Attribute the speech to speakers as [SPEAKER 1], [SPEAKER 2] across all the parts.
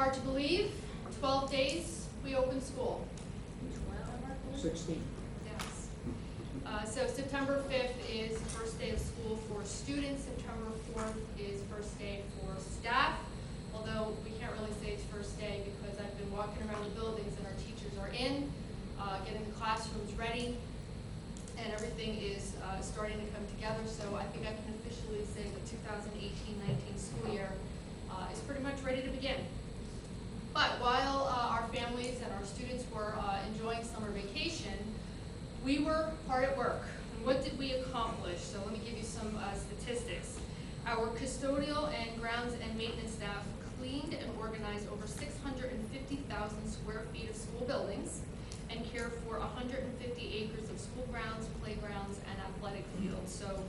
[SPEAKER 1] Hard to believe, twelve days, we open school.
[SPEAKER 2] Sixteen.
[SPEAKER 1] Yes. Uh, so September fifth is first day of school for students, September fourth is first day for staff. Although we can't really say it's first day because I've been walking around the buildings and our teachers are in, uh, getting the classrooms ready. And everything is, uh, starting to come together, so I think I can officially say the 2018-19 school year, uh, is pretty much ready to begin. But while uh, our families and our students were uh, enjoying summer vacation, we were hard at work. What did we accomplish? So let me give you some uh, statistics. Our custodial and grounds and maintenance staff cleaned and organized over 650,000 square feet of school buildings and cared for 150 acres of school grounds, playgrounds, and athletic fields. So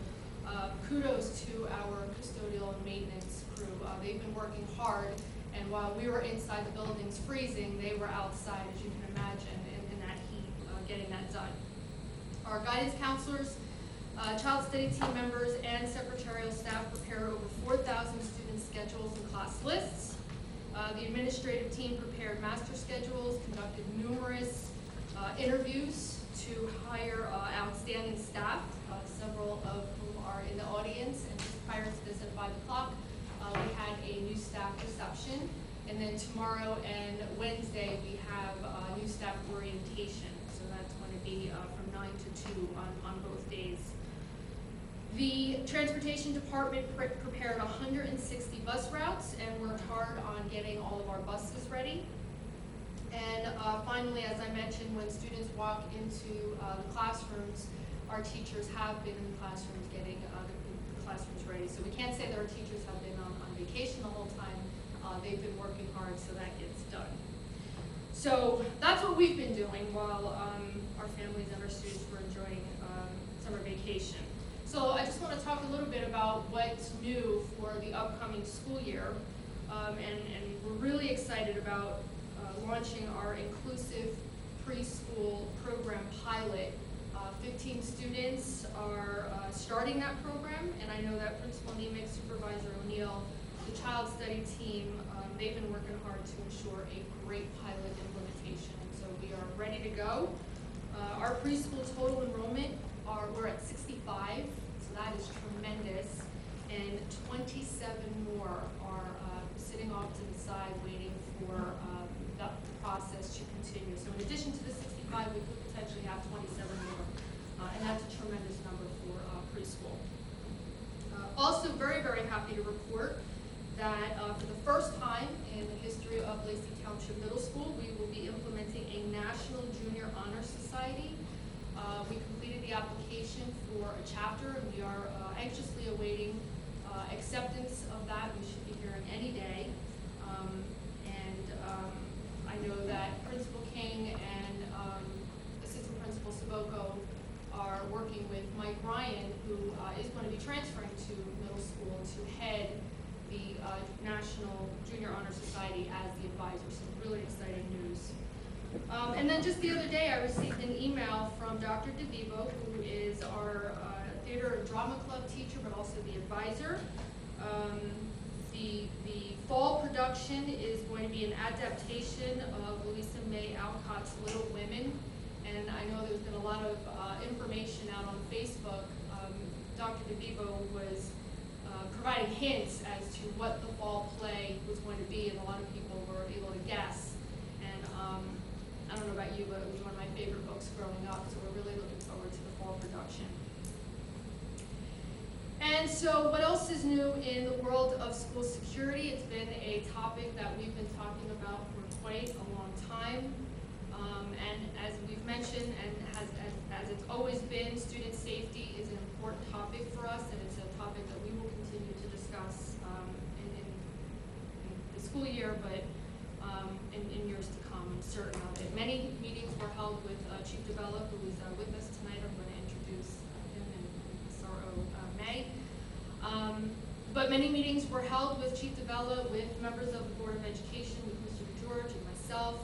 [SPEAKER 1] uh, kudos to our custodial and maintenance crew. Uh, They've been working hard, and while we were inside the buildings freezing, they were outside, as you can imagine, in in that heat, uh, getting that done. Our guidance counselors, uh, child study team members, and secretarial staff prepare over four thousand student schedules and class lists. Uh, the administrative team prepared master schedules, conducted numerous, uh, interviews to hire, uh, outstanding staff, uh, several of whom are in the audience, and just prior to this at five o'clock, uh, we had a new staff reception, and then tomorrow and Wednesday, we have, new staff orientation, so that's going to be, nine to two on, on both days. The transportation department pre- prepared hundred and sixty bus routes and worked hard on getting all of our buses ready. And uh, finally, as I mentioned, when students walk into uh, the classrooms, our teachers have been in the classrooms getting uh, the classrooms ready. So we can't say that our teachers have been on on vacation the whole time. Uh, They've been working hard, so that gets done. So that's what we've been doing while um, our families and our students were enjoying um, summer vacation. So I just want to talk a little bit about what's new for the upcoming school year. Um, and, and we're really excited about uh, launching our inclusive preschool program pilot. Uh, 15 students are uh, starting that program, and I know that Principal Nemec, Supervisor O'Neill, the child study team, um, they've been working hard to ensure a great pilot implementation. And so we are ready to go. Uh, our preschool total enrollment are, we're at 65, so that is tremendous. And 27 more are uh, sitting off to the side waiting for um, the process to continue. So in addition to the 65, we could potentially have 27 more, uh, and that's a tremendous number for uh, preschool. Uh, Also, very, very happy to report that uh, for the first time in the history of Lacey Township Middle School, we will be implementing a National Society. Uh, We completed the application for a chapter, and we are uh, anxiously awaiting uh, acceptance of that. We should be hearing any day. Um, And um, I know that Principal King and um, Assistant Principal Saboko are working with Mike Ryan, who uh, is going to be transferring to middle school to head the uh, National Junior Honor Society as the advisor, so really exciting news. Um, And then just the other day, I received an email from Dr. DeVivo, who is our uh, theater and drama club teacher, but also the advisor. Um, The, the fall production is going to be an adaptation of Louisa May Alcott's Little Women. And I know there's been a lot of uh, information out on Facebook. Um, Dr. DeVivo was uh, providing hints as to what the fall play was going to be, and a lot of people were able to guess. And um, I don't know about you, but it was one of my favorite books growing up, so we're really looking forward to the fall production. And so what else is new in the world of school security? It's been a topic that we've been talking about for quite a long time. Um, and as we've mentioned, and has, as, as it's always been, student safety is an important topic for us, and it's a topic that we will continue to discuss, um, in, in, in the school year, but, um, in, in years to come, I'm certain of it. Many meetings were held with, uh, Chief DiBella, who is, uh, with us tonight, I'm gonna introduce uh, him and SRO, uh, May. Um, but many meetings were held with Chief DiBella, with members of the Board of Education, with Mr. George and myself.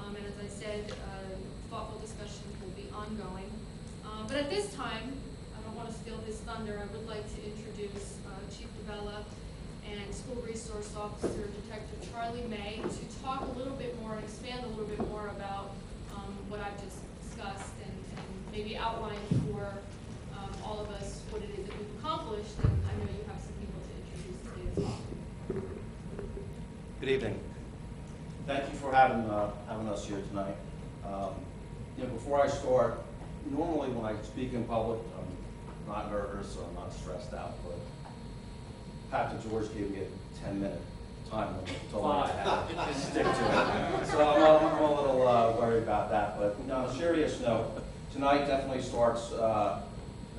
[SPEAKER 1] Um, and as I said, uh, thoughtful discussions will be ongoing. Uh, but at this time, I don't want to steal his thunder, I would like to introduce, Chief DiBella and School Resource Officer Detective Charlie May to talk a little bit more and expand a little bit more about um, what I've just discussed and and maybe outline for um, all of us what it is that we've accomplished. And I know you have some people to introduce today as well.
[SPEAKER 3] Good evening. Thank you for having, uh, having us here tonight. Um, You know, before I start, normally when I speak in public, I'm not nervous or I'm not stressed out, but Pastor George gave me a ten-minute time limit, told me to stick to it. So I'm, a- I'm a little uh, worried about that, but no, a serious note, tonight definitely starts uh,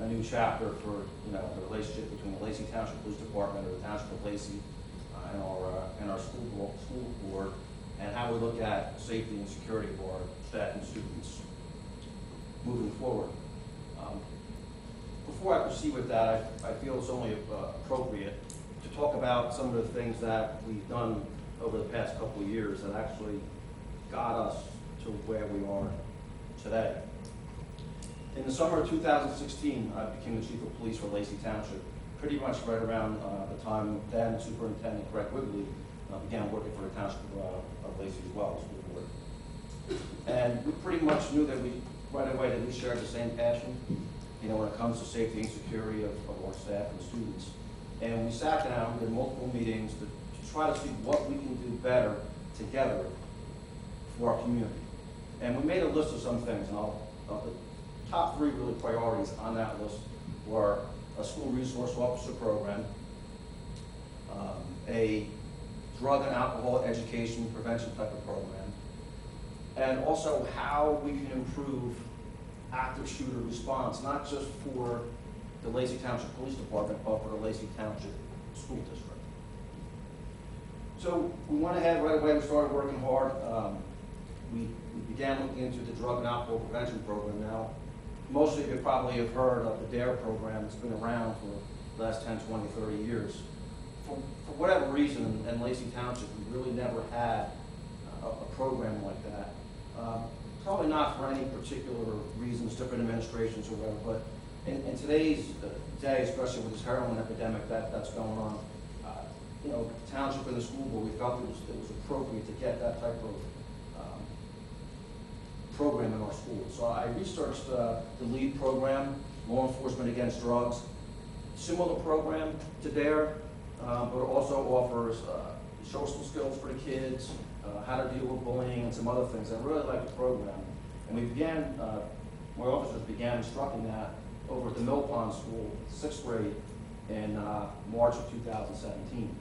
[SPEAKER 3] a new chapter for, you know, the relationship between the Lacey Township Police Department or the Township of Lacey uh, and our, uh, and our school, bo- school board, and how we look at safety and security for our staff and students moving forward. Um, Before I proceed with that, I, I feel it's only uh, appropriate talk about some of the things that we've done over the past couple of years that actually got us to where we are today. In the summer of 2016, I became the chief of police for Lacey Township, pretty much right around uh, the time then Superintendent Craig Wigley uh, began working for the Township of uh, of Lacey as well. And we pretty much knew that we, right away, that we shared the same passion, you know, when it comes to safety and security of, of our staff and students. And we sat down, we had multiple meetings to, to try to see what we can do better together for our community. And we made a list of some things, and I'll, uh, the top three really priorities on that list were a school resource officer program, um, a drug and alcohol education prevention type of program, and also how we can improve active shooter response, not just for the Lacey Township Police Department, for the Lacey Township School District. So we went ahead right away, we started working hard. Um, We we began looking into the drug and alcohol prevention program now. Most of you probably have heard of the DARE program, it's been around for the last 10, 20, 30 years. For for whatever reason, in Lacey Township, we really never had a, a program like that. Um, Probably not for any particular reasons, different administrations or whatever, but in, in today's uh, day, especially with this heroin epidemic that, that's going on, uh, you know, township and the school board, we felt it was, it was appropriate to get that type of, um, program in our schools. So I researched, uh, the LEAD program, Law Enforcement Against Drugs, similar program to DARE, um, but also offers, uh, social skills for the kids, uh, how to deal with bullying and some other things. I really like the program. And we began, uh, my officers began instructing that over at the Mill Pond School, sixth grade, in, uh, March of two thousand seventeen.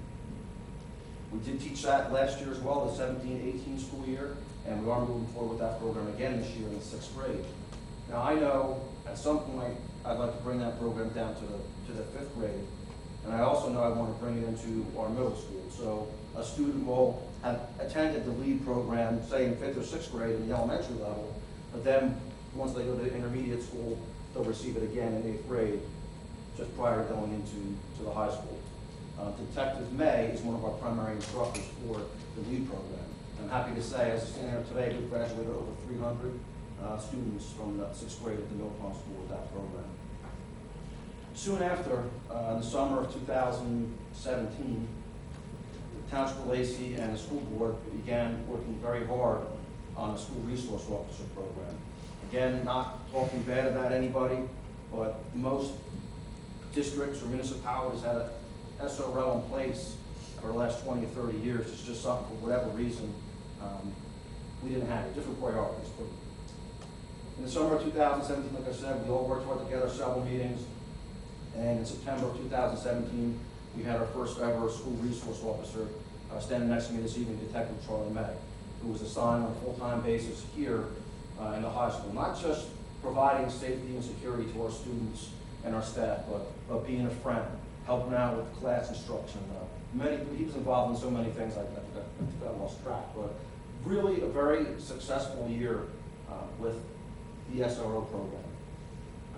[SPEAKER 3] We did teach that last year as well, the 17-18 school year, and we are moving forward with that program again this year in the sixth grade. Now, I know at some point, I'd like to bring that program down to the, to the fifth grade, and I also know I want to bring it into our middle school. So a student will have attended the LEAD program, say in fifth or sixth grade in the elementary level, but then, once they go to intermediate school, they'll receive it again in eighth grade, just prior to going into, to the high school. Uh, Detective May is one of our primary instructors for the LEAD program. I'm happy to say, as a senior today, we've graduated over 300 uh, students from the sixth grade at the Mill School with that program. Soon after, uh, in the summer of 2017, the Township Lacey and the school board began working very hard on the school resource officer program. Again, not talking bad about anybody, but most districts or municipalities had a SRO in place for the last 20 or 30 years. It's just something, for whatever reason, um, we didn't have it, different priorities. But in the summer of 2017, like I said, we all worked hard together, several meetings. And in September of 2017, we had our first ever school resource officer uh, standing next to me this evening, Detective Charlie May, who was assigned on a full-time basis here uh, in the high school. Not just providing safety and security to our students and our staff, but, but being a friend, helping out with class instruction. Uh, Many, he was involved in so many things, I, I, I I lost track, but really a very successful year uh, with the SRO program.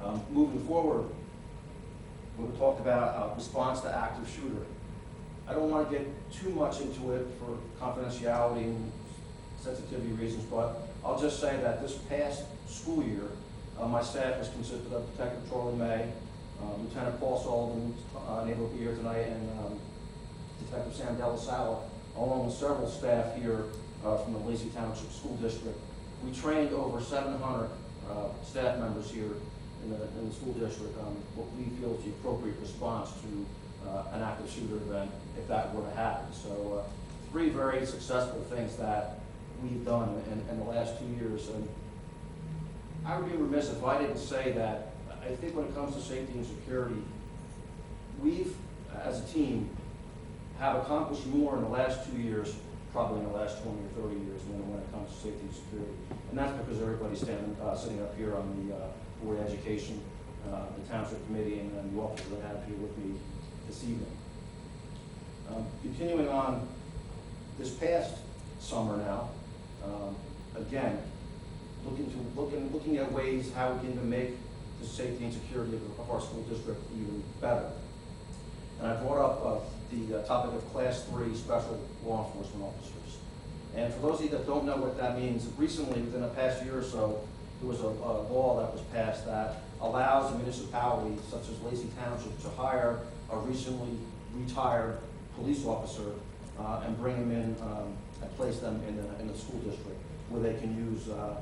[SPEAKER 3] Um, Moving forward, we talked about uh, response to active shooter. I don't want to get too much into it for confidentiality and sensitivity reasons, but I'll just say that this past school year, uh, my staff has consisted of Detective Charlie May, uh, Lieutenant Paul Sullivan, uh, to be here tonight, and um, Detective Sam Delasala, along with several staff here uh, from the Lacey Township School District. We trained over 700 uh, staff members here in the, in the school district on what we feel is the appropriate response to uh, an active shooter event if that were to happen. So, uh, three very successful things that we've done in, in the last two years. And I would be remiss if I didn't say that I think when it comes to safety and security, we've, as a team, have accomplished more in the last two years, probably in the last twenty or thirty years, than when it comes to safety and security. And that's because everybody's standing, uh, sitting up here on the, uh, Board of Education, uh, the Township Committee, and then the officers that have here with me this evening. Um, Continuing on, this past summer now, um, again, looking to, looking, looking at ways how we can make the safety and security of, of our school district even better. And I brought up, uh, the uh, topic of class three special law enforcement officers. And for those of you that don't know what that means, recently, within the past year or so, there was a, a law that was passed that allows a municipality such as Lacey Township to hire a recently retired police officer, uh, and bring them in, um, place them in the, in the school district where they can use, uh,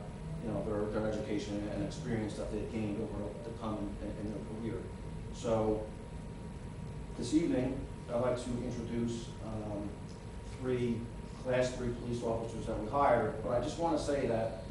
[SPEAKER 3] you know, their, their education and experience that they've gained over the time in, in their career. So, this evening, I'd like to introduce um, three Class Three police officers that we hired, but I just want to say that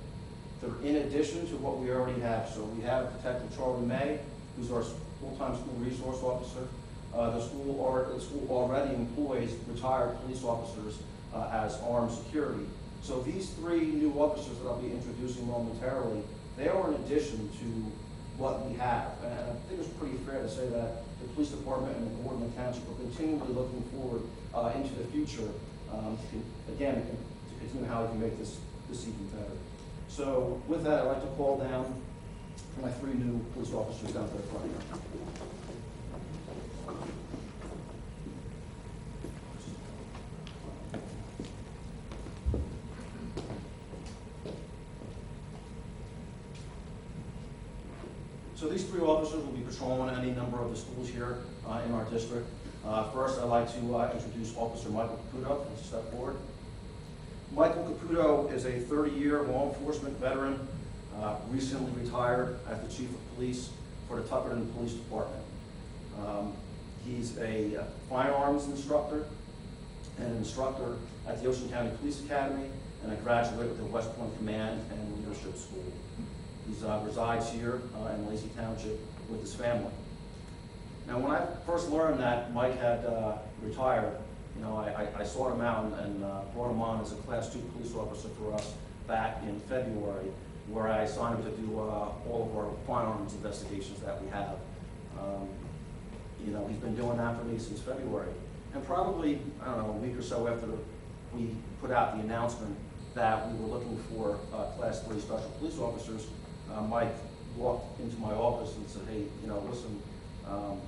[SPEAKER 3] they're in addition to what we already have. So we have Detective Charlie May, who's our full-time school resource officer. Uh, The school, or the school already employs retired police officers as armed security. So these three new officers that I'll be introducing momentarily, they are in addition to what we have. And I think it's pretty fair to say that the police department and the board and the township are continually looking forward uh, into the future, um, to again, to con- continue how we can make this, this even better. So with that, I'd like to call down my three new police officers down to the front these three will any number of the schools here uh, in our district. Uh, First, I'd like to uh, introduce Officer Michael Caputo, please step forward. Michael Caputo is a 30-year law enforcement veteran, uh, recently retired as the chief of police for the Tuckerton Police Department. Um, He's a uh, firearms instructor and an instructor at the Ocean County Police Academy and a graduate of the West Point Command and Leadership School. He uh, resides here uh, in Lacey Township with his family. Now, when I first learned that Mike had uh, retired, you know, I, I- sought him out and- uh, brought him on as a Class Two police officer for us back in February, where I assigned him to do uh, all of our firearms investigations that we have. Um, You know, he's been doing that for me since February. And probably, I don't know, a week or so after we put out the announcement that we were looking for uh, Class Three special police officers, uh, Mike walked into my office and said, hey, you know, listen, um,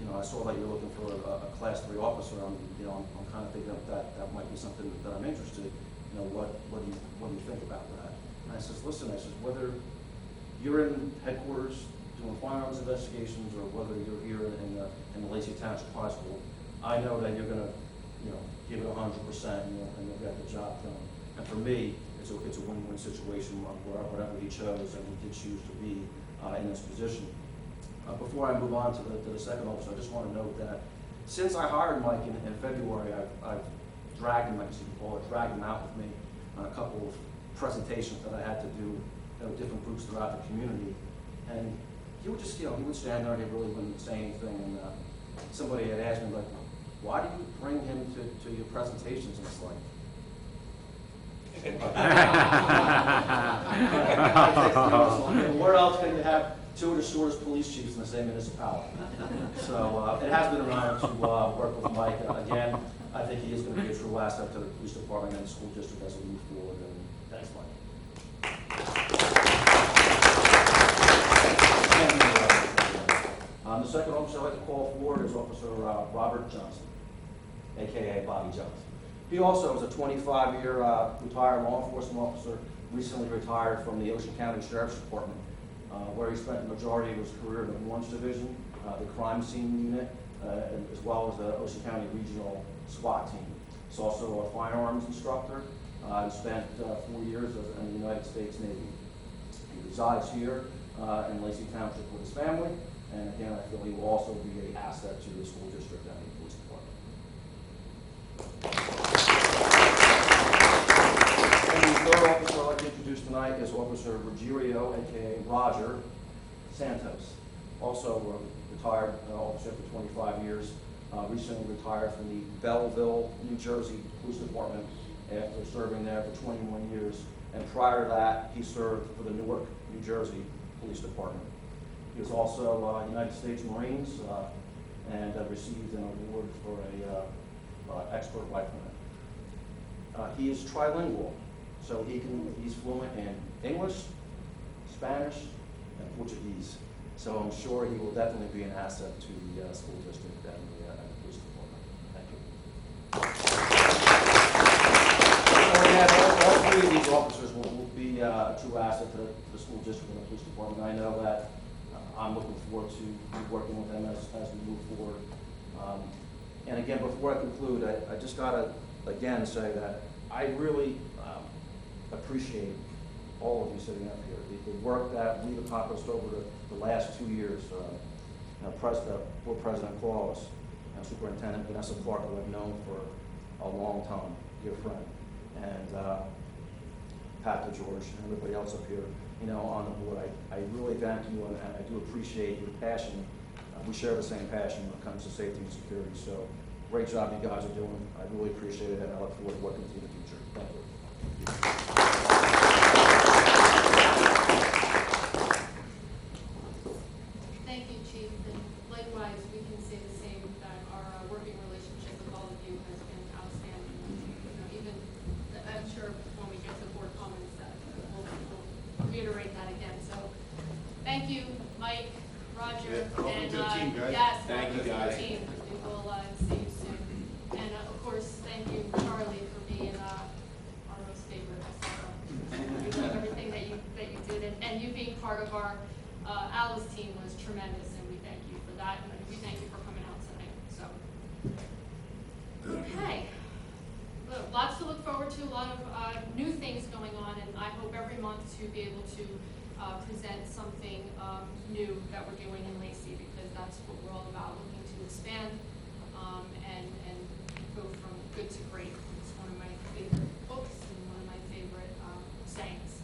[SPEAKER 3] you know, I saw that you're looking for a, a class three officer, I'm, you know, I'm, I'm kind of thinking that, that might be something that I'm interested, you know, what, what do you, what do you think about that? And I says, listen, I says, whether you're in headquarters doing firearms investigations, or whether you're here in the, in the Lacey Township High School, I know that you're gonna, you know, give it a hundred percent, and you'll, and you'll get the job done. And for me, it's a, it's a win-win situation, whatever he chose, and he did choose to be, uh, in this position. Uh, Before I move on to the, to the second officer, I just want to note that since I hired Mike in, in February, I've, I've dragged him, like you call it, dragged him out with me on a couple of presentations that I had to do, know, different groups throughout the community. And he would just, you know, he would stand there and he really wouldn't say anything. And, uh, somebody had asked me like, why do you bring him to, to your presentations? And it's like, Where else can you have two of the shortest police chiefs in the same municipality? So, uh, it has been an honor to, uh, work with Mike. Uh, Again, I think he is gonna be a true asset to the police department and the school district as we move forward, and thanks, Mike. Um, the second officer I'd like to call forward is Officer, uh, Robert Johnson, AKA Bobby Johnson. He also is a 25-year uh, retired law enforcement officer, recently retired from the Ocean County Sheriff's Department, uh, where he spent the majority of his career in the Orange Division, uh, the crime scene unit, uh, and- as well as the Ocean County Regional SWAT team. He's also a firearms instructor. Uh, He spent uh, four years in the United States Navy. He resides here in Lacey Township with his family, and again, I feel he will also be an asset to the school district and the police department. And the third officer I'd like to introduce tonight is Officer Rogerio, AKA Roger Santos. Also retired officer for 25 years, uh, recently retired from the Belleville, New Jersey Police Department after serving there for 21 years. And prior to that, he served for the Newark, New Jersey Police Department. He was also uh, United States Marines uh, and uh, received an award for a uh, uh, expert lifeline. Uh, he is trilingual, so he can, he's fluent in English, Spanish, and Portuguese. So I'm sure he will definitely be an asset to the uh, school district and the, uh, and the police department. Thank you. So again, all, all three of these officers will, will be uh, a true asset to the, school district and the police department. I know that uh, I'm looking forward to working with them as, as we move forward. Um, and again, before I conclude, I, I just gotta, again, say that I really, appreciate all of you sitting up here. The, the work that we've accomplished over the, the last two years, uh, you know, President, for President Claus, and Superintendent Vanessa Clark, who I've known for a long time, dear friend, and, uh, Pat DeGeorge, and everybody else up here, you know, on the board. I, I really thank you, and I do appreciate your passion. Uh, we share the same passion when it comes to safety and security, so great job you guys are doing. I really appreciate it, and I look forward to working with you in the future. Thank you.
[SPEAKER 1] Thank you, Chief, and likewise, we can say the same, that our uh, working relationship with all of you has been outstanding. You know, even, I'm sure when we get to board comments, that we'll we'll reiterate that again, so, thank you, Mike, Roger,
[SPEAKER 4] Yeah, welcome
[SPEAKER 1] and,
[SPEAKER 4] to the
[SPEAKER 1] uh,
[SPEAKER 4] team, guys.
[SPEAKER 1] yes,
[SPEAKER 4] Thank you, guys.
[SPEAKER 1] team. We will, uh, see you soon. And, uh, of course, thank you, Charlie, for being, uh, our most favorite SRO. We love everything that you, that you did, and, and you being of our, uh, Alice team was tremendous, and we thank you for that, and we thank you for coming out tonight, so. Okay. Lots to look forward to, a lot of, uh, new things going on, and I hope every month to be able to, uh, present something, um, new that we're doing in Lacey, because that's what we're all about, looking to expand, um, and, and go from good to great. It's one of my favorite books and one of my favorite, um, sayings.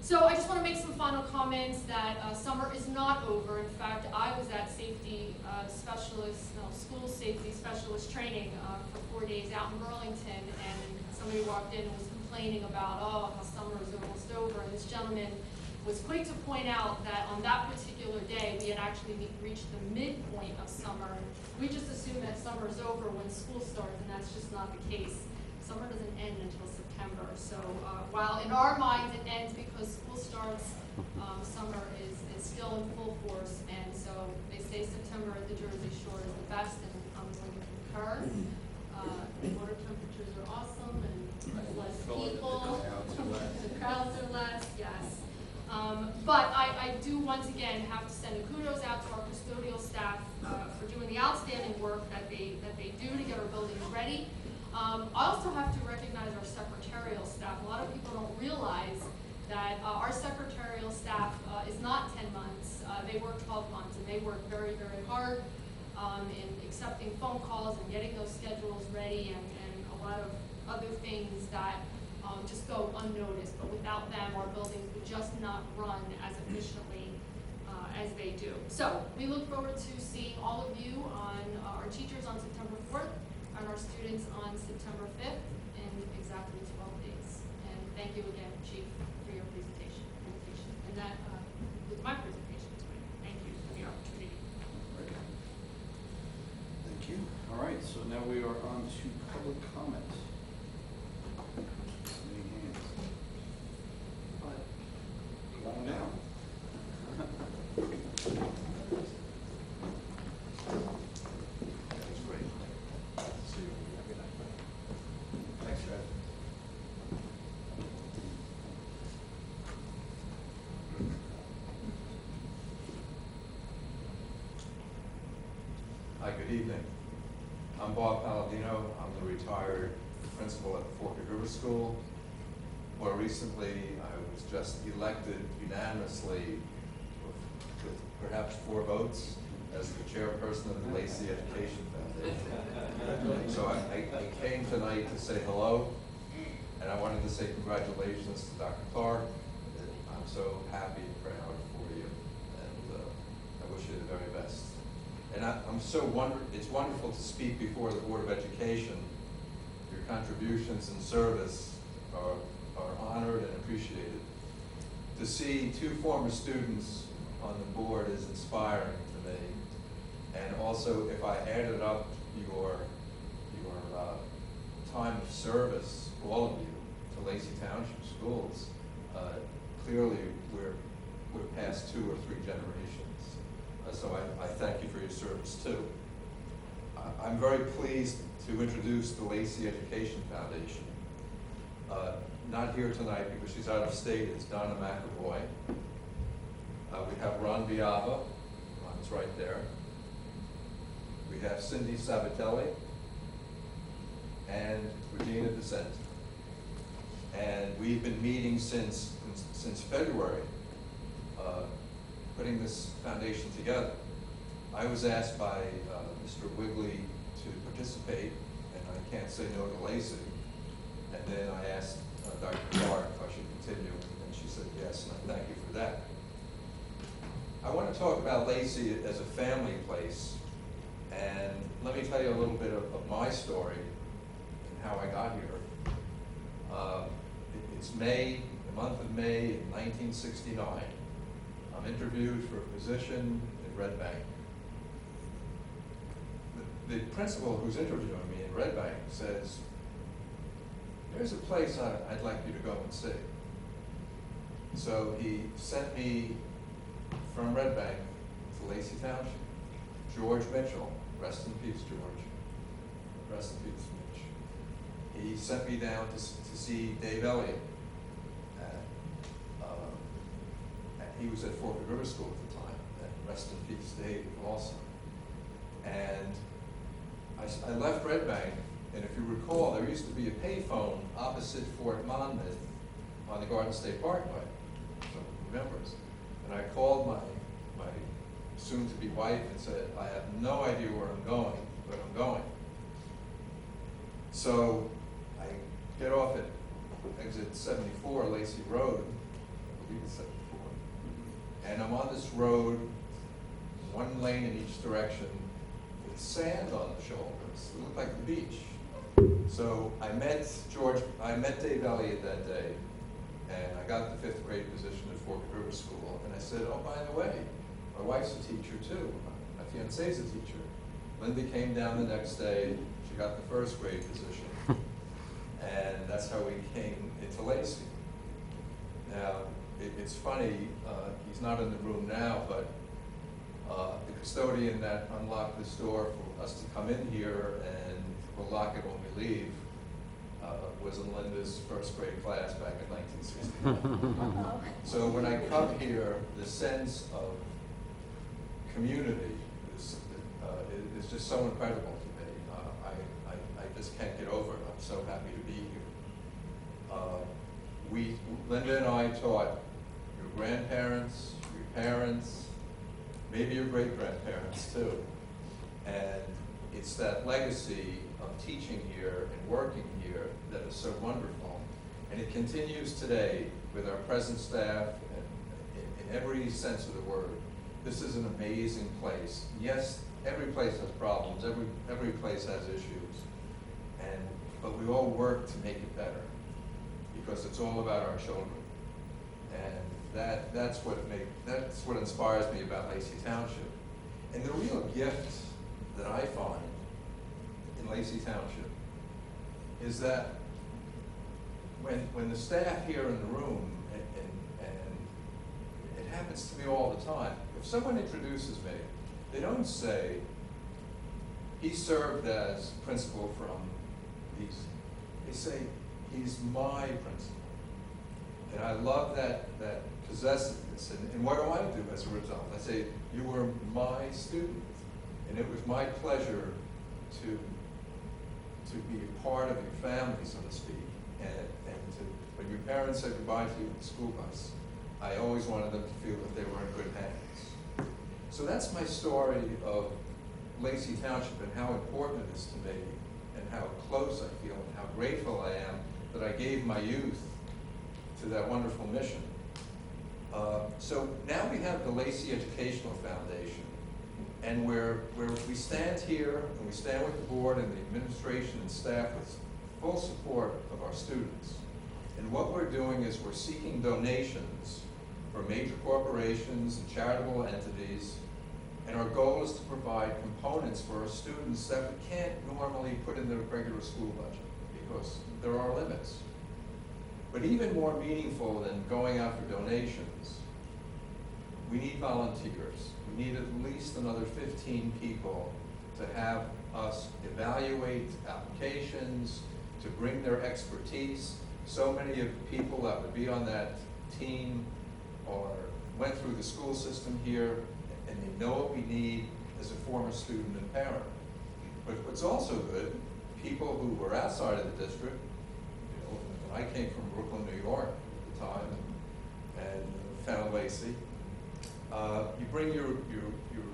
[SPEAKER 1] So I just want to make some final comments that uh, summer is not over. In fact, I was at safety uh, specialist, no, school safety specialist training uh, for four days out in Burlington, and somebody walked in and was complaining about, oh, how summer is almost over. And this gentleman was quick to point out that on that particular day, we had actually reached the midpoint of summer. We just assume that summer is over when school starts, and that's just not the case. Summer doesn't end until September, so uh, while in our minds it ends because school starts, um, summer is, is still in full force, and so they say September at the Jersey Shore is the best, and I'm going to concur. Uh, The water temperatures are awesome, and there's less
[SPEAKER 4] the
[SPEAKER 1] people.
[SPEAKER 4] crowds are less.
[SPEAKER 1] The crowds are less, yes. Um, But I, I do once again have to send a kudos out to our custodial staff uh, for doing the outstanding work that they, that they do to get our buildings ready. Um, I also have to recognize our secretarial staff. A lot of people don't realize that uh, our secretarial staff uh, is not ten months. Uh, They work twelve months, and they work very, very hard um, in accepting phone calls and getting those schedules ready and, and a lot of other things that um, just go unnoticed. But without them, our buildings would just not run as efficiently uh, as they do. So we look forward to seeing all of you on, uh, our teachers on September fourth, and our students on September fifth, in exactly twelve days. And thank you again, Chief, for your presentation, presentation. And that, uh, was my presentation tonight. Thank you for the opportunity.
[SPEAKER 4] Thank you. All right, so now we are on to public comment. Any hands? Come on down. That's great. See you. Thanks, guys.
[SPEAKER 5] Hi, evening. I'm Bob Palladino. I'm the retired principal at Forked River School. More recently, I was just elected unanimously with, with perhaps four votes as the chairperson of the Lacey Education Foundation. So I, I came tonight to say hello, and I wanted to say congratulations to Dr. Clark. I'm so happy and proud for you, and uh, I wish you the very. And I, I'm so wonder, it's wonderful to speak before the Board of Education. Your contributions and service are, are honored and appreciated. To see two former students on the board is inspiring to me. And also, if I added up your, your, uh, time of service, all of you, to Lacey Township Schools, uh, clearly, we're, we're past two or three generations. Uh, So I, I thank you for your service too. I- I'm very pleased to introduce the Lacey Education Foundation. Uh, Not here tonight because she's out of state, it's Donna McAvoy. Uh, We have Ron Viava, Ron's right there. We have Cindy Sabatelli and Regina Discenza. And we've been meeting since, since February, uh, putting this foundation together. I was asked by uh, Mr. Wigley to participate, and I can't say no to Lacey. And then I asked uh, Dr. Clark if I should continue, and she said yes, and I thank you for that. I want to talk about Lacey as a family place, and let me tell you a little bit of, of my story and how I got here. Uh, it, it's May, the month of May in 1969. I'm interviewed for a position in Red Bank. The, the principal who's interviewing me in Red Bank says, there's a place I, I'd like you to go and see. So he sent me from Red Bank to Lacey Township. George Mitchell, rest in peace, George. Rest in peace, Mitch. He sent me down to, to see Dave Elliott, He was at Forked River School at the time, and rest in peace, Dave also. And I left Red Bank, and if you recall, there used to be a payphone opposite Fort Monmouth on the Garden State Parkway, someone remembers. And I called my, my soon-to-be wife and said, I have no idea where I'm going, but I'm going. So I get off at exit seventy-four, Lacey Road, I believe it's. And I'm on this road, one lane in each direction, with sand on the shoulders. It looked like the beach. So I met George, I met Dave Elliott that day, and I got the fifth grade position at Forked River School. And I said, oh, by the way, my wife's a teacher too. My fiancee's a teacher. Linda came down the next day, she got the first grade position. And that's how we came into Lacey. Now, it, it's funny, uh, he's not in the room now, but, uh, the custodian that unlocked this door for us to come in here and will lock it when we leave, uh, was in Linda's first grade class back in nineteen sixty-nine. So when I come here, the sense of community is, uh, is- just so incredible to me. Uh, I, I, I just can't get over it. I'm so happy to be here. Uh, We, Linda and I taught grandparents, your parents, maybe your great-grandparents too. And it's that legacy of teaching here and working here that is so wonderful. And it continues today with our present staff and in, every sense of the word. This is an amazing place. Yes, every place has problems, every, every place has issues. And, but we all work to make it better because it's all about our children. And that, that's what make, that's what inspires me about Lacey Township. And the real gift that I find in Lacey Township is that when, when the staff here in the room, and, and, and it happens to me all the time, if someone introduces me, they don't say, he served as principal from these, they say, he's my principal. And I love that, that possessiveness, and, and what do I do as a result? I say, you were my student, and it was my pleasure to to be a part of your family, so to speak, and, and to, when your parents said goodbye to you in the school bus, I always wanted them to feel that they were in good hands. So that's my story of Lacey Township and how important it is to me, and how close I feel, and how grateful I am that I gave my youth to that wonderful mission. Uh, So now we have the Lacey Educational Foundation, and where, where we stand here, and we stand with the board and the administration and staff with full support of our students. And what we're doing is we're seeking donations for major corporations and charitable entities, and our goal is to provide components for our students that we can't normally put in the regular school budget, because there are limits. But even more meaningful than going out for donations, we need volunteers. We need at least another fifteen people to have us evaluate applications, to bring their expertise. So many of the people that would be on that team are, went through the school system here, and they know what we need as a former student and parent. But what's also good, people who were outside of the district, I came from Brooklyn, New York at the time, and found Lacey, uh, you bring your, your, your,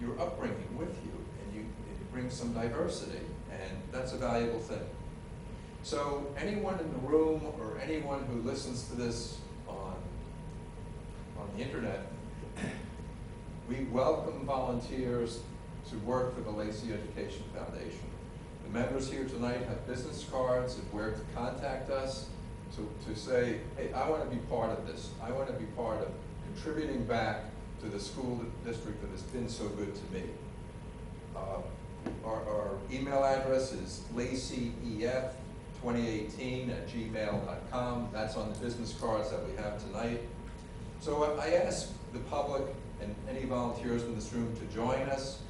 [SPEAKER 5] your upbringing with you, and you, it brings some diversity, and that's a valuable thing. So anyone in the room, or anyone who listens to this on, on the internet, we welcome volunteers to work for the Lacey Education Foundation. Members here tonight have business cards of where to contact us, to, to say, hey, I want to be part of this. I want to be part of contributing back to the school district that has been so good to me. Uh, Our, our email address is laceyef2018 at gmail.com. That's on the business cards that we have tonight. So I ask the public and any volunteers in this room to join us,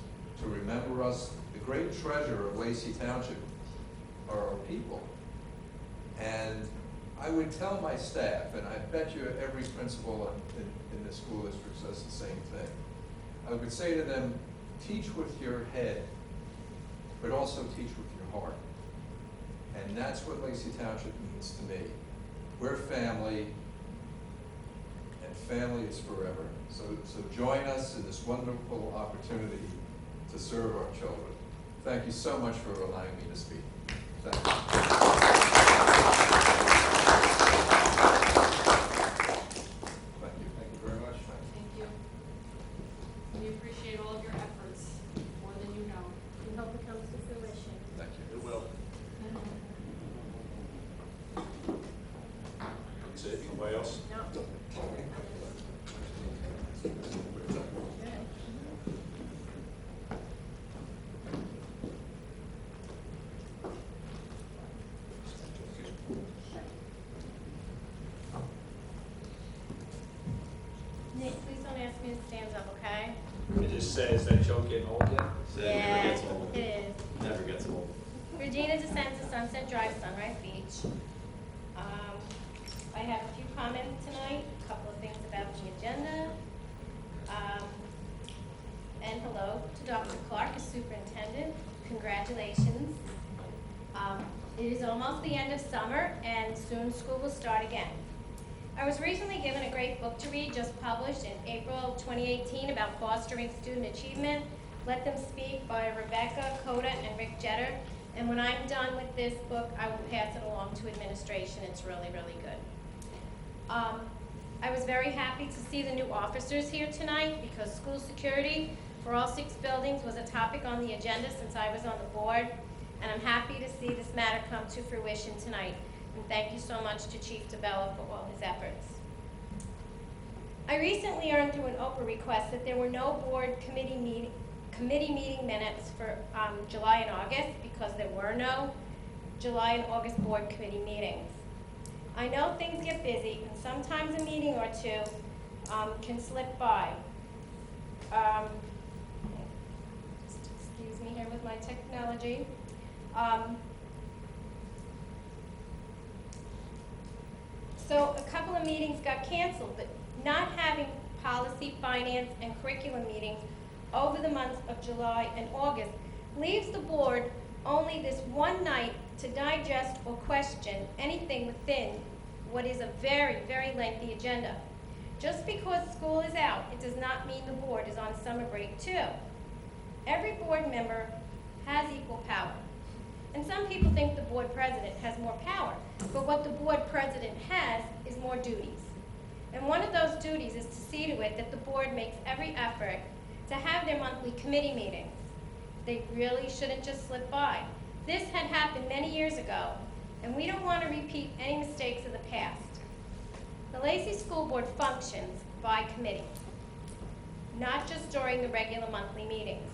[SPEAKER 5] to remember us. Great treasure of Lacey Township are our people. And I would tell my staff, and I bet you every principal in, in the school district says the same thing. I would say to them, teach with your head, but also teach with your heart. And that's what Lacey Township means to me. We're family, and family is forever. So, so join us in this wonderful opportunity to serve our children. Thank you so much for allowing me to speak. Thank you. Thank you.
[SPEAKER 4] Thank you very much.
[SPEAKER 1] Thank you. We appreciate all of your efforts, more than you know.
[SPEAKER 2] We hope it comes to fruition.
[SPEAKER 5] Thank you.
[SPEAKER 4] It will. That's it, anybody else?
[SPEAKER 2] No. Nick, please don't ask me to stand up, okay?
[SPEAKER 6] It just says that joke getting old yet? Said it never gets old.
[SPEAKER 2] it is.
[SPEAKER 6] Never gets old.
[SPEAKER 2] Regina Discenza to Sunset Drive, Sunrise Beach. Um, I have a few comments tonight, a couple of things about the agenda. Um, and hello to Dr. Clark as superintendent, congratulations. Um, it is almost the end of summer and soon school will start again. I was recently given a great book to read, just published in April 2018, about fostering student achievement. Let Them Speak by Rebecca Coda and Rick Jetter. And when I'm done with this book, I will pass it along to administration. It's really, really good. Um, I was very happy to see the new officers here tonight because school security for all six buildings was a topic on the agenda since I was on the board. And I'm happy to see this matter come to fruition tonight. And thank you so much to Chief DiBella for all his efforts. I recently earned through an OPRA request that there were no board committee meeting, committee meeting minutes for um, July and August because there were no July and August board committee meetings. I know things get busy and sometimes a meeting or two um, can slip by. Um, excuse me here with my technology. Um, So a couple of meetings got canceled, but not having policy, finance, and curriculum meetings over the months of July and August leaves the board only this one night to digest or question anything within what is a very, very lengthy agenda. Just because school is out, it does not mean the board is on summer break too. Every board member has equal power. And some people think the board president has more power, but what the board president has is more duties. And one of those duties is to see to it that the board makes every effort to have their monthly committee meetings. They really shouldn't just slip by. This had happened many years ago, and we don't want to repeat any mistakes of the past. The Lacey School Board functions by committee, not just during the regular monthly meetings.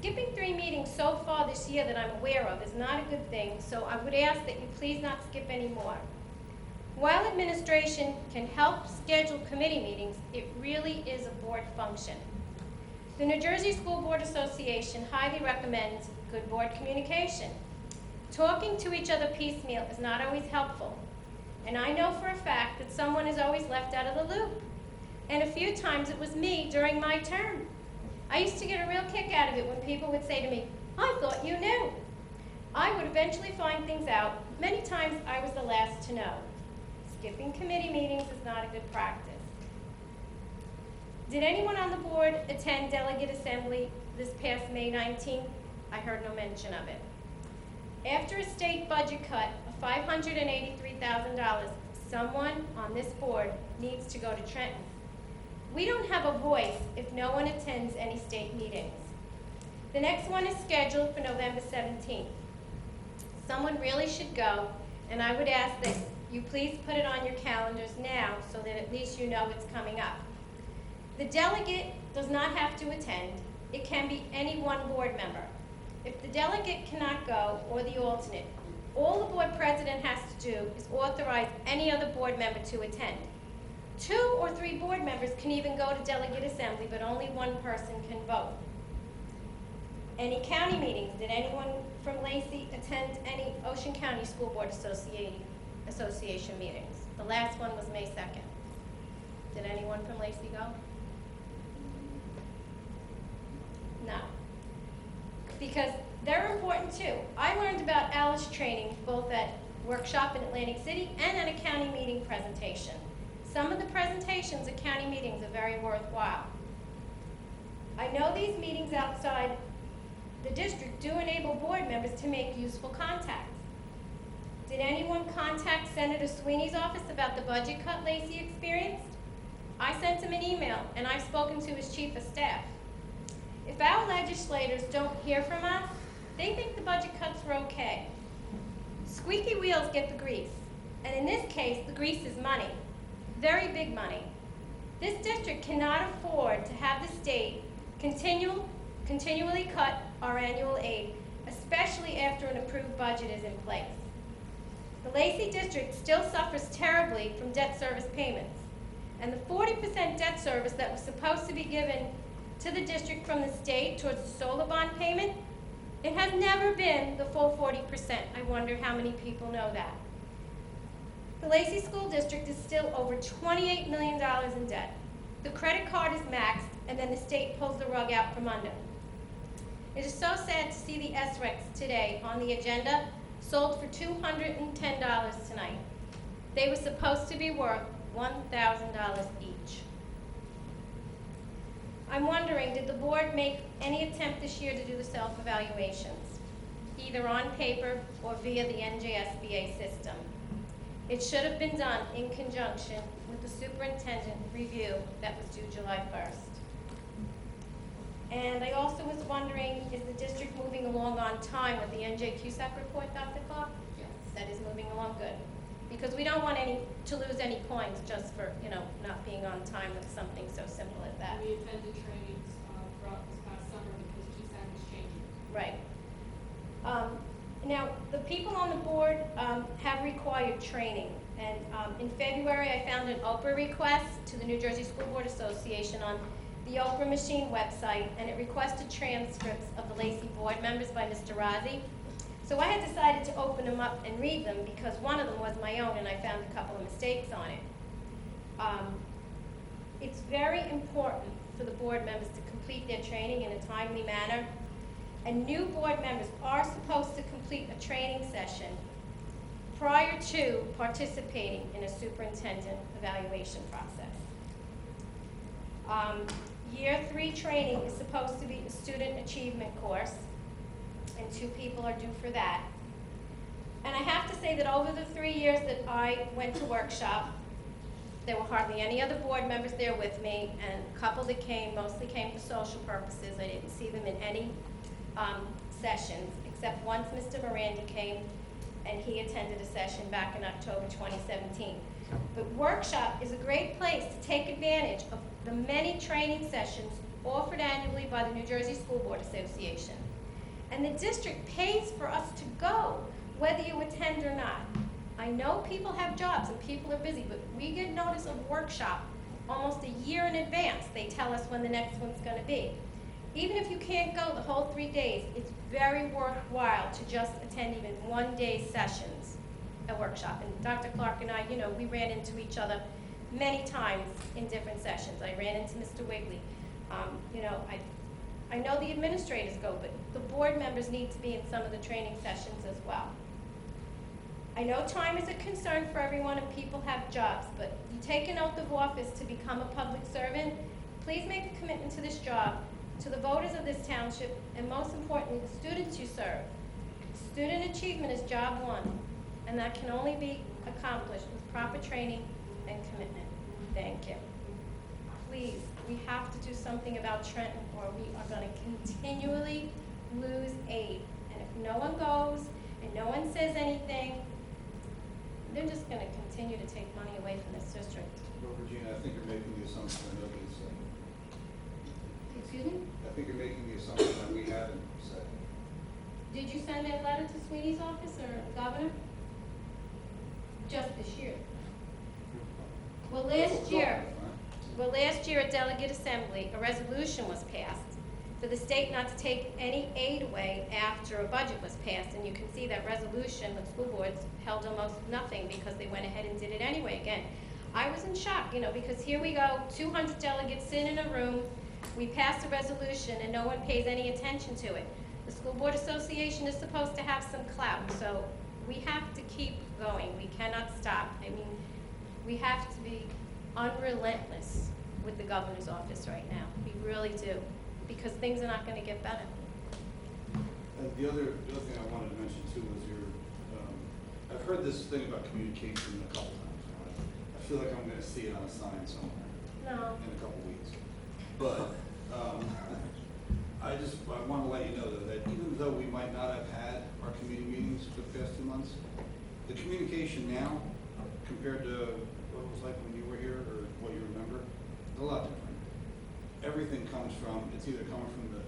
[SPEAKER 2] Skipping three meetings so far this year that I'm aware of is not a good thing, so I would ask that you please not skip any more. While administration can help schedule committee meetings, it really is a board function. The New Jersey School Board Association highly recommends good board communication. Talking to each other piecemeal is not always helpful, and I know for a fact that someone is always left out of the loop. And a few times it was me during my term. I used to get a real kick out of it when people would say to me, I thought you knew. I would eventually find things out. Many times I was the last to know. Skipping committee meetings is not a good practice. Did anyone on the board attend delegate assembly this past May 19th? I heard no mention of it. After a state budget cut of $583,000, someone on this board needs to go to Trenton. We don't have a voice if no one attends any state meetings. The next one is scheduled for November 17th. Someone really should go, and I would ask that you please put it on your calendars now so that at least you know it's coming up. The delegate does not have to attend. It can be any one board member. If the delegate cannot go, or the alternate, all the board president has to do is authorize any other board member to attend. Two or three board members can even go to delegate assembly, but only one person can vote. Any county meetings, did anyone from Lacey attend any Ocean County School Board Association, meetings? The last one was May 2nd. Did anyone from Lacey go? No. Because they're important too. I learned about Alice training both at workshop in Atlantic City and at a county meeting presentation. Some of the presentations at county meetings are very worthwhile. I know these meetings outside the district do enable board members to make useful contacts. Did anyone contact Senator Sweeney's office about the budget cut Lacey experienced? I sent him an email, and I've spoken to his chief of staff. If our legislators don't hear from us, they think the budget cuts were okay. Squeaky wheels get the grease, and in this case, the grease is money, very big money. This district cannot afford to have the state continual, continually cut our annual aid, especially after an approved budget is in place. The Lacey district still suffers terribly from debt service payments, and the 40% debt service that was supposed to be given to the district from the state towards the solar bond payment, it has never been the full 40%. I wonder how many people know that. The Lacey School District is still over $28 million in debt. The credit card is maxed, and then the state pulls the rug out from under. It is so sad to see the SRECs today on the agenda, sold for $210 tonight. They were supposed to be worth $1,000 each. I'm wondering, did the board make any attempt this year to do the self-evaluations, either on paper or via the NJSBA system? It should have been done in conjunction with the superintendent review that was due July 1st. And I also was wondering, is the district moving along on time with the NJ QSAC report, Dr. Clark?
[SPEAKER 1] Yes.
[SPEAKER 2] That is moving along good. Because we don't want any, to lose any points just for, you know, not being on time with something so simple as that.
[SPEAKER 1] We attended trainings uh, throughout this past summer because QSAC was changing.
[SPEAKER 2] Right. Um, Now, the people on the board um, have required training. And um, in February, I found an OPRA request to the New Jersey School Board Association on the OPRA Machine website, and it requested transcripts of the Lacey board members by Mr. Razi. So I had decided to open them up and read them because one of them was my own, and I found a couple of mistakes on it. Um, It's very important for the board members to complete their training in a timely manner. And new board members are supposed to complete a training session prior to participating in a superintendent evaluation process. Um, Year three training is supposed to be a student achievement course, and two people are due for that. And I have to say that over the three years that I went to workshop, there were hardly any other board members there with me, and a couple that came, mostly came for social purposes. I didn't see them in any um, sessions, except once Mr. Miranda came, and he attended a session back in October 2017. But workshop is a great place to take advantage of the many training sessions offered annually by the New Jersey School Board Association. And the district pays for us to go, whether you attend or not. I know people have jobs and people are busy, but we get notice of workshop almost a year in advance. They tell us when the next one's gonna be. Even if you can't go the whole three days, it's very worthwhile to just attend even one day sessions at workshop. And Dr. Clark and I, you know, we ran into each other many times in different sessions. I ran into Mr. Wigley. Um, you know, I, I know the administrators go, but the board members need to be in some of the training sessions as well. I know time is a concern for everyone and people have jobs, but you take an oath of office to become a public servant, please make a commitment to this job, to the voters of this township, and most importantly, the students you serve. Student achievement is job one, and that can only be accomplished with proper training and commitment. Thank you. Please, we have to do something about Trenton, or we are gonna continually lose aid. And if no one goes, and no one says anything, they're just gonna continue to take money away from this district.
[SPEAKER 7] Well, Regina, I think you're making the assumption that.
[SPEAKER 2] Excuse me?
[SPEAKER 7] I think you're making the assumption that we haven't said.
[SPEAKER 2] Did you send that letter to Sweeney's office or governor? Just this year? Well, last year, well, last year at delegate assembly, a resolution was passed for the state not to take any aid away after a budget was passed. And you can see that resolution, the school boards held almost nothing because they went ahead and did it anyway. Again, I was in shock, you know, because here we go, two hundred delegates sit in a room, we pass a resolution and no one pays any attention to it. The school board association is supposed to have some clout, so we have to keep going, we cannot stop. I mean, we have to be unrelentless with the governor's office right now, we really do, because things are not gonna get better.
[SPEAKER 7] Uh, The other, the other thing I wanted to mention too was your, um, I've heard this thing about communication a couple times. now. I feel like I'm gonna see it on a sign somewhere
[SPEAKER 2] No.
[SPEAKER 7] in a couple weeks. But, um, I just, I want to let you know though, that even though we might not have had our committee meetings for the past two months, the communication now compared to what it was like when you were here or what you remember, is a lot different. Everything comes from, it's either coming from the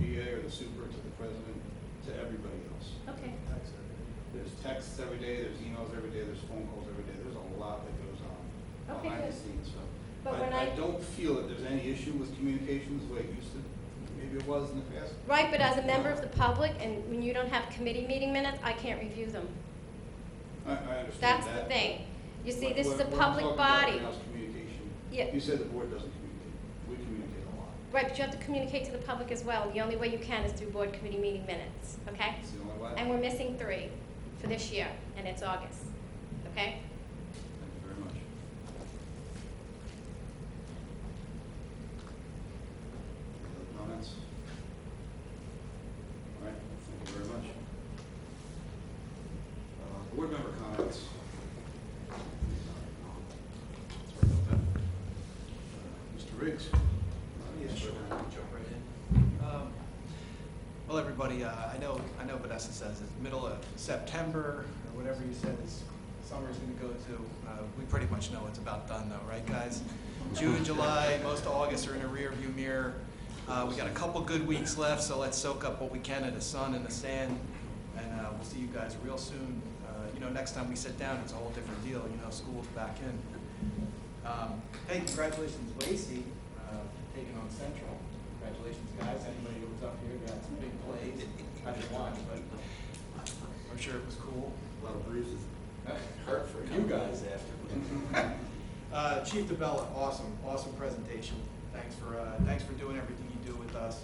[SPEAKER 7] VA or the super to the president to everybody else.
[SPEAKER 2] Okay.
[SPEAKER 7] There's texts every day, there's emails every day, there's phone calls every day, there's a lot that goes on
[SPEAKER 2] Okay,
[SPEAKER 7] behind the
[SPEAKER 2] good.
[SPEAKER 7] scenes, so.
[SPEAKER 2] But when
[SPEAKER 7] I, I don't feel that there's any issue with communications the way it used to, maybe it was in the past.
[SPEAKER 2] Right, but as a member of the public, and when you don't have committee meeting minutes, I can't review them.
[SPEAKER 7] I, I understand
[SPEAKER 2] That's
[SPEAKER 7] that.
[SPEAKER 2] the thing. You see,
[SPEAKER 7] What-
[SPEAKER 2] this is
[SPEAKER 7] what-
[SPEAKER 2] a
[SPEAKER 7] what I'm
[SPEAKER 2] public
[SPEAKER 7] talking about
[SPEAKER 2] body.
[SPEAKER 7] now is communication.
[SPEAKER 2] Yeah.
[SPEAKER 7] You said the board doesn't communicate, we communicate a lot.
[SPEAKER 2] Right, but you have to communicate to the public as well. The only way you can is through board committee meeting minutes, okay?
[SPEAKER 7] It's the only way.
[SPEAKER 2] And we're missing three for this year, and it's August, okay?
[SPEAKER 7] Thank you very much. Any other comments? All right, thank you very much. Uh, Board member comments. Sorry about that. Uh, Mr. Riggs?
[SPEAKER 8] Yeah, sure, I'll jump right in. Um, Well, everybody, uh, I know, I know Vanessa it's middle of September, or whatever you said is, summer's gonna go to. Uh, We pretty much know it's about done though, right, guys? June, July, most of August are in a rearview mirror. Uh, We got a couple good weeks left, so let's soak up what we can of the sun and the sand, and uh, we'll see you guys real soon. Uh, You know, next time we sit down, it's a whole different deal, you know, school's back in. Um, Hey, congratulations, Lacey, uh, taking on Central. Congratulations, guys. Anybody who was up here got some big plays. I didn't watch, but I'm sure it was cool.
[SPEAKER 6] A lot of bruises.
[SPEAKER 8] Hurt for you guys after. Uh, Chief DiBella, awesome, awesome presentation. Thanks for, uh, thanks for doing everything you do with us.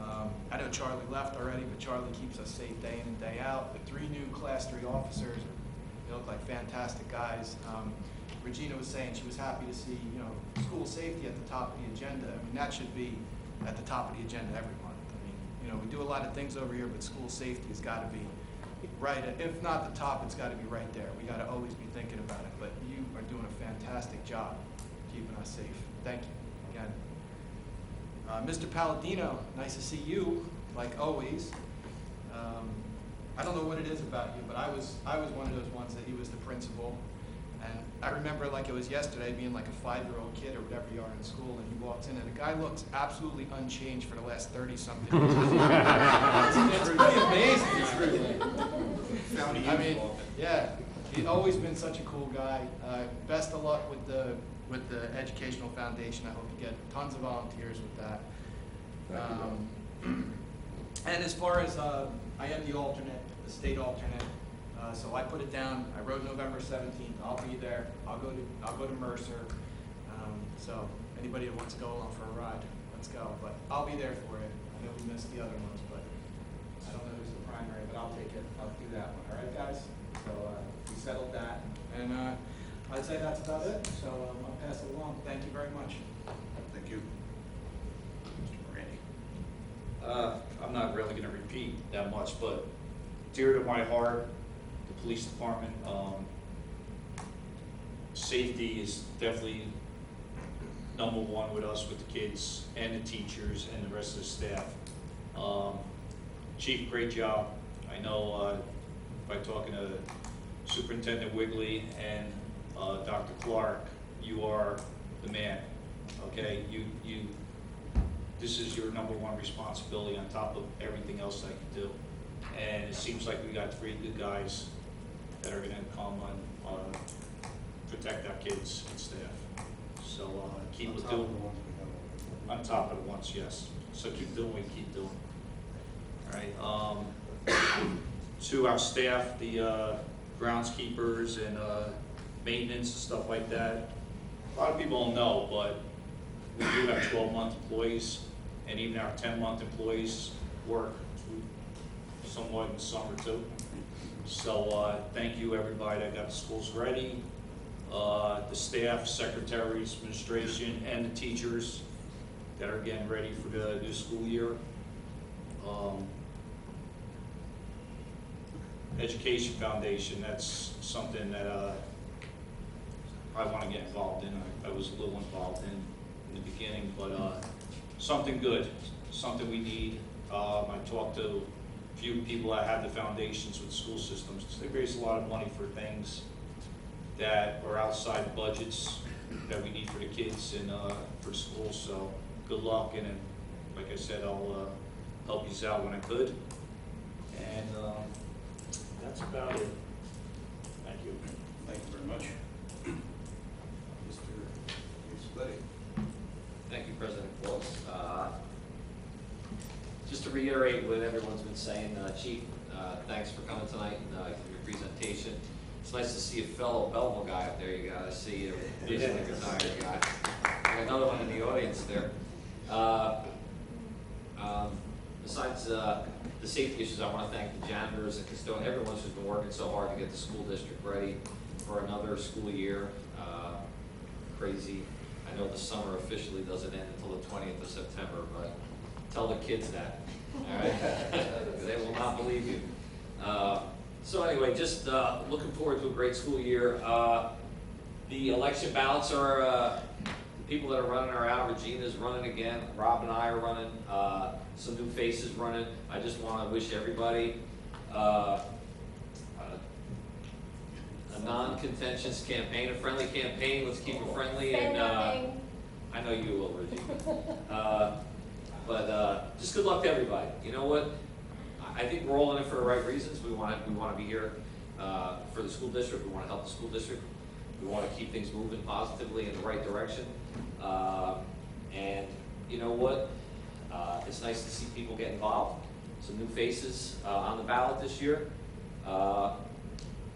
[SPEAKER 8] Um, I know Charlie left already, but Charlie keeps us safe day in and day out. The three new class three officers, they look like fantastic guys. Um, Regina was saying she was happy to see, you know, school safety at the top of the agenda. I mean, that should be at the top of the agenda every month. I mean, you know, we do a lot of things over here, but school safety has got to be right, if not the top, it's got to be right there. We got to always be thinking about it, but you are doing a fantastic job keeping us safe. Thank you again. Uh, Mr. Palladino, nice to see you, like always. Um, I don't know what it is about you, but I was, I was one of those ones that he was the principal. And I remember like it was yesterday, being like a five-year-old kid or whatever you are in school, and he walks in, and the guy looks absolutely unchanged for the last thirty-something years. It's it's pretty amazing. I mean, yeah, he's always been such a cool guy. Uh, best of luck with the, with the Educational Foundation. I hope you get tons of volunteers with that. Um, And as far as, uh, I am the alternate, the state alternate, uh, so I put it down, I wrote November seventeenth, I'll be there, I'll go to, I'll go to Mercer. Um, so, anybody that wants to go along for a ride, let's go, but I'll be there for it. I know we missed the other ones, but I don't know who's the primary, but I'll take it, I'll do that one, all right, guys? So, uh, we settled that, and, uh, I'd say that's about it, so, um, I'll pass it along, thank you very much.
[SPEAKER 7] Thank you. Mr.
[SPEAKER 6] Uh, I'm not really gonna repeat that much, but dear to my heart, police department, um, safety is definitely number one with us, with the kids and the teachers and the rest of the staff. Um, Chief, great job. I know, uh, by talking to Superintendent Wigley and, uh, Dr. Clark, you are the man, okay? You, you, this is your number one responsibility on top of everything else that you do. And it seems like we got three good guys that are gonna come on, on, protect our kids and staff. So, uh, keep
[SPEAKER 7] On top of
[SPEAKER 6] doing,
[SPEAKER 7] the ones we have.
[SPEAKER 6] on top of the ones, yes. So keep doing what you keep doing. All right, um, to our staff, the, uh, groundskeepers and, uh, maintenance and stuff like that. A lot of people don't know, but we do have twelve-month employees, and even our ten-month employees work somewhat in the summer too. So, uh, thank you, everybody that got the schools ready, uh, the staff, secretaries, administration, and the teachers that are getting ready for the new school year. Um, Education Foundation, that's something that, uh, I wanna get involved in, I, I was a little involved in, in the beginning, but, uh, something good, something we need. Um, I talked to few people that have the foundations with school systems, they raise a lot of money for things that are outside budgets that we need for the kids and, uh, for schools, so good luck, and then, like I said, I'll, uh, help you out when I could. And, um, that's about it. Thank you.
[SPEAKER 7] Thank you very much. Mr. Splitty.
[SPEAKER 9] Thank you, President Quills. Uh, Just to reiterate what everyone's been saying, uh, Chief, uh, thanks for coming tonight and uh, for your presentation. It's nice to see a fellow Belleville guy up there, you gotta see a recently retired guy. And another one in the audience there. Uh, um, Besides uh, the safety issues, I want to thank the janitors and custodians, everyone who's been working so hard to get the school district ready for another school year. Uh, Crazy. I know the summer officially doesn't end until the twentieth of September, but tell the kids that, all right? They will not believe you. Uh, So anyway, just uh, looking forward to a great school year. Uh, The election ballots are, uh, the people that are running are out. Regina's running again, Rob and I are running, uh, some new faces running. I just want to wish everybody uh, a non-contentious campaign, a friendly campaign. Let's keep it friendly and. uh. I know you will, Reggie. But uh, just good luck to everybody. You know what? I think we're all in it for the right reasons. We want to, we want to be here uh, for the school district. We want to help the school district. We want to keep things moving positively in the right direction. Uh, And you know what? Uh, It's nice to see people get involved. Some new faces uh, on the ballot this year. Uh,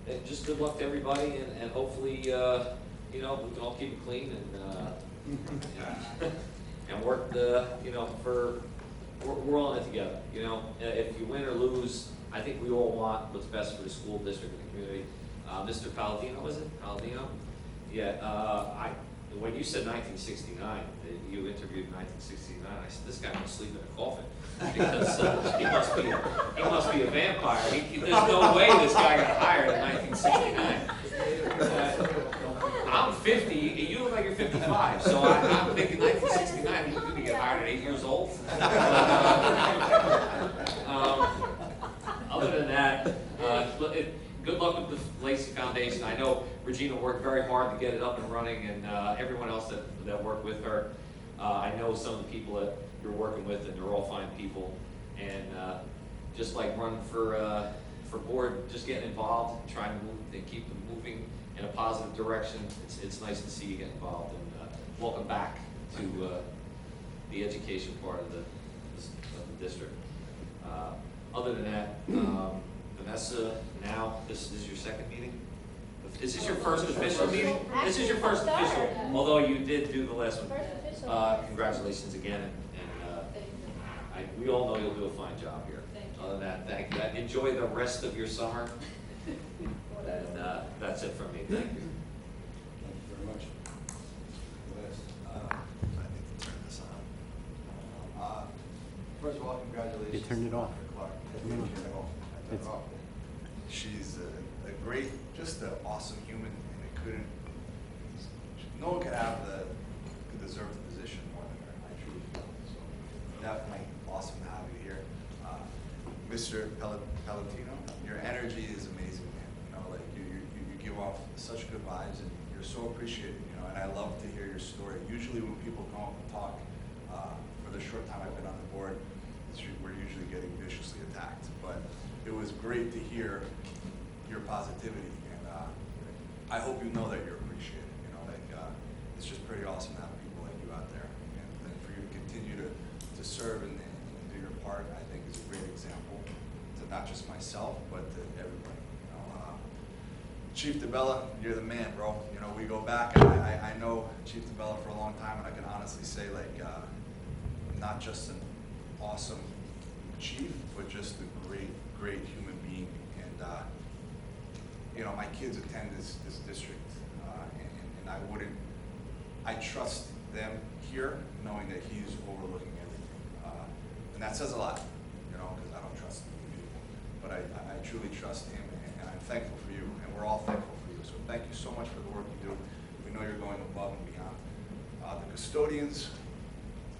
[SPEAKER 9] And just good luck to everybody and and hopefully, uh, you know, we can all keep it clean and uh, and work the, you know, for we're, we're all in it together, you know? Uh, If you win or lose, I think we all want what's best for the school district and the community. Uh, Mr. Palladino, was it? Palladino? Yeah, uh, I, when you said nineteen sixty-nine, you interviewed nineteen sixty-nine, I said, this guy must sleep in a coffin. Because uh, he must be, a, he must be a vampire. He, he- there's no way this guy got hired in nineteen sixty-nine. I'm fifty, you look like you're fifty-five, so I, I'm thinking nineteen sixty-nine, you could get hired at eight years old. Um, Other than that, uh, it- good luck with the Lacey Foundation. I know Regina worked very hard to get it up and running, and uh, everyone else that, that worked with her. Uh, I know some of the people that you're working with, and they're all fine people. And uh, just like running for, uh, for board, just getting involved, and trying to move, and keep them moving in a positive direction. It's, it's nice to see you get involved, and uh, welcome back to uh, the education part of the, of the district. Uh, Other than that, um, Vanessa, now, this is your second meeting? Is this your first official meeting? This is your first official, although you did do the last one. Uh, Congratulations again, and and, I, we all know you'll do a fine job here.
[SPEAKER 1] Thank you.
[SPEAKER 9] Other than that, thank you. Enjoy the rest of your summer. And uh, that's it from me, thank you.
[SPEAKER 10] Thank you very much. Les?
[SPEAKER 7] Uh, I need to turn this on.
[SPEAKER 10] Uh, First of all, congratulations.
[SPEAKER 11] You turned it off.
[SPEAKER 10] Dr. Clark.
[SPEAKER 11] No.
[SPEAKER 10] I it off.
[SPEAKER 7] She's a, a great, just an awesome human, and it couldn't, no one could have the, could deserve the position more than her, I truly feel. So definitely awesome to have you here. Uh, Mr. Palladino, your energy is amazing, man. You know, like you, you, you- give off such good vibes, and you're so appreciated, you know, and I love to hear your story. Usually when people come up and talk, uh, for the short time I've been on the board, we're usually getting viciously attacked. But it was great to hear your positivity, and uh, I hope you know that you're appreciated. You know, like uh, it's just pretty awesome to have people like you out there, and, and for you to continue to, to serve and, part. I think is a great example to not just myself, but to everybody. You know, uh, Chief DiBella, you're the man, bro. You know, we go back, and I, I, know Chief DiBella for a long time, and I can honestly say, like, uh, not just an awesome chief, but just a great, great human being. And, uh, you know, my kids attend this, this district, uh, and, and I wouldn't, I trust them here, knowing that he's overlooking And that says a lot, you know, because I don't trust people. But I, I truly trust him, and and I'm thankful for you, and we're all thankful for you. So thank you so much for the work you do. We know you're going above and beyond. Uh, The custodians,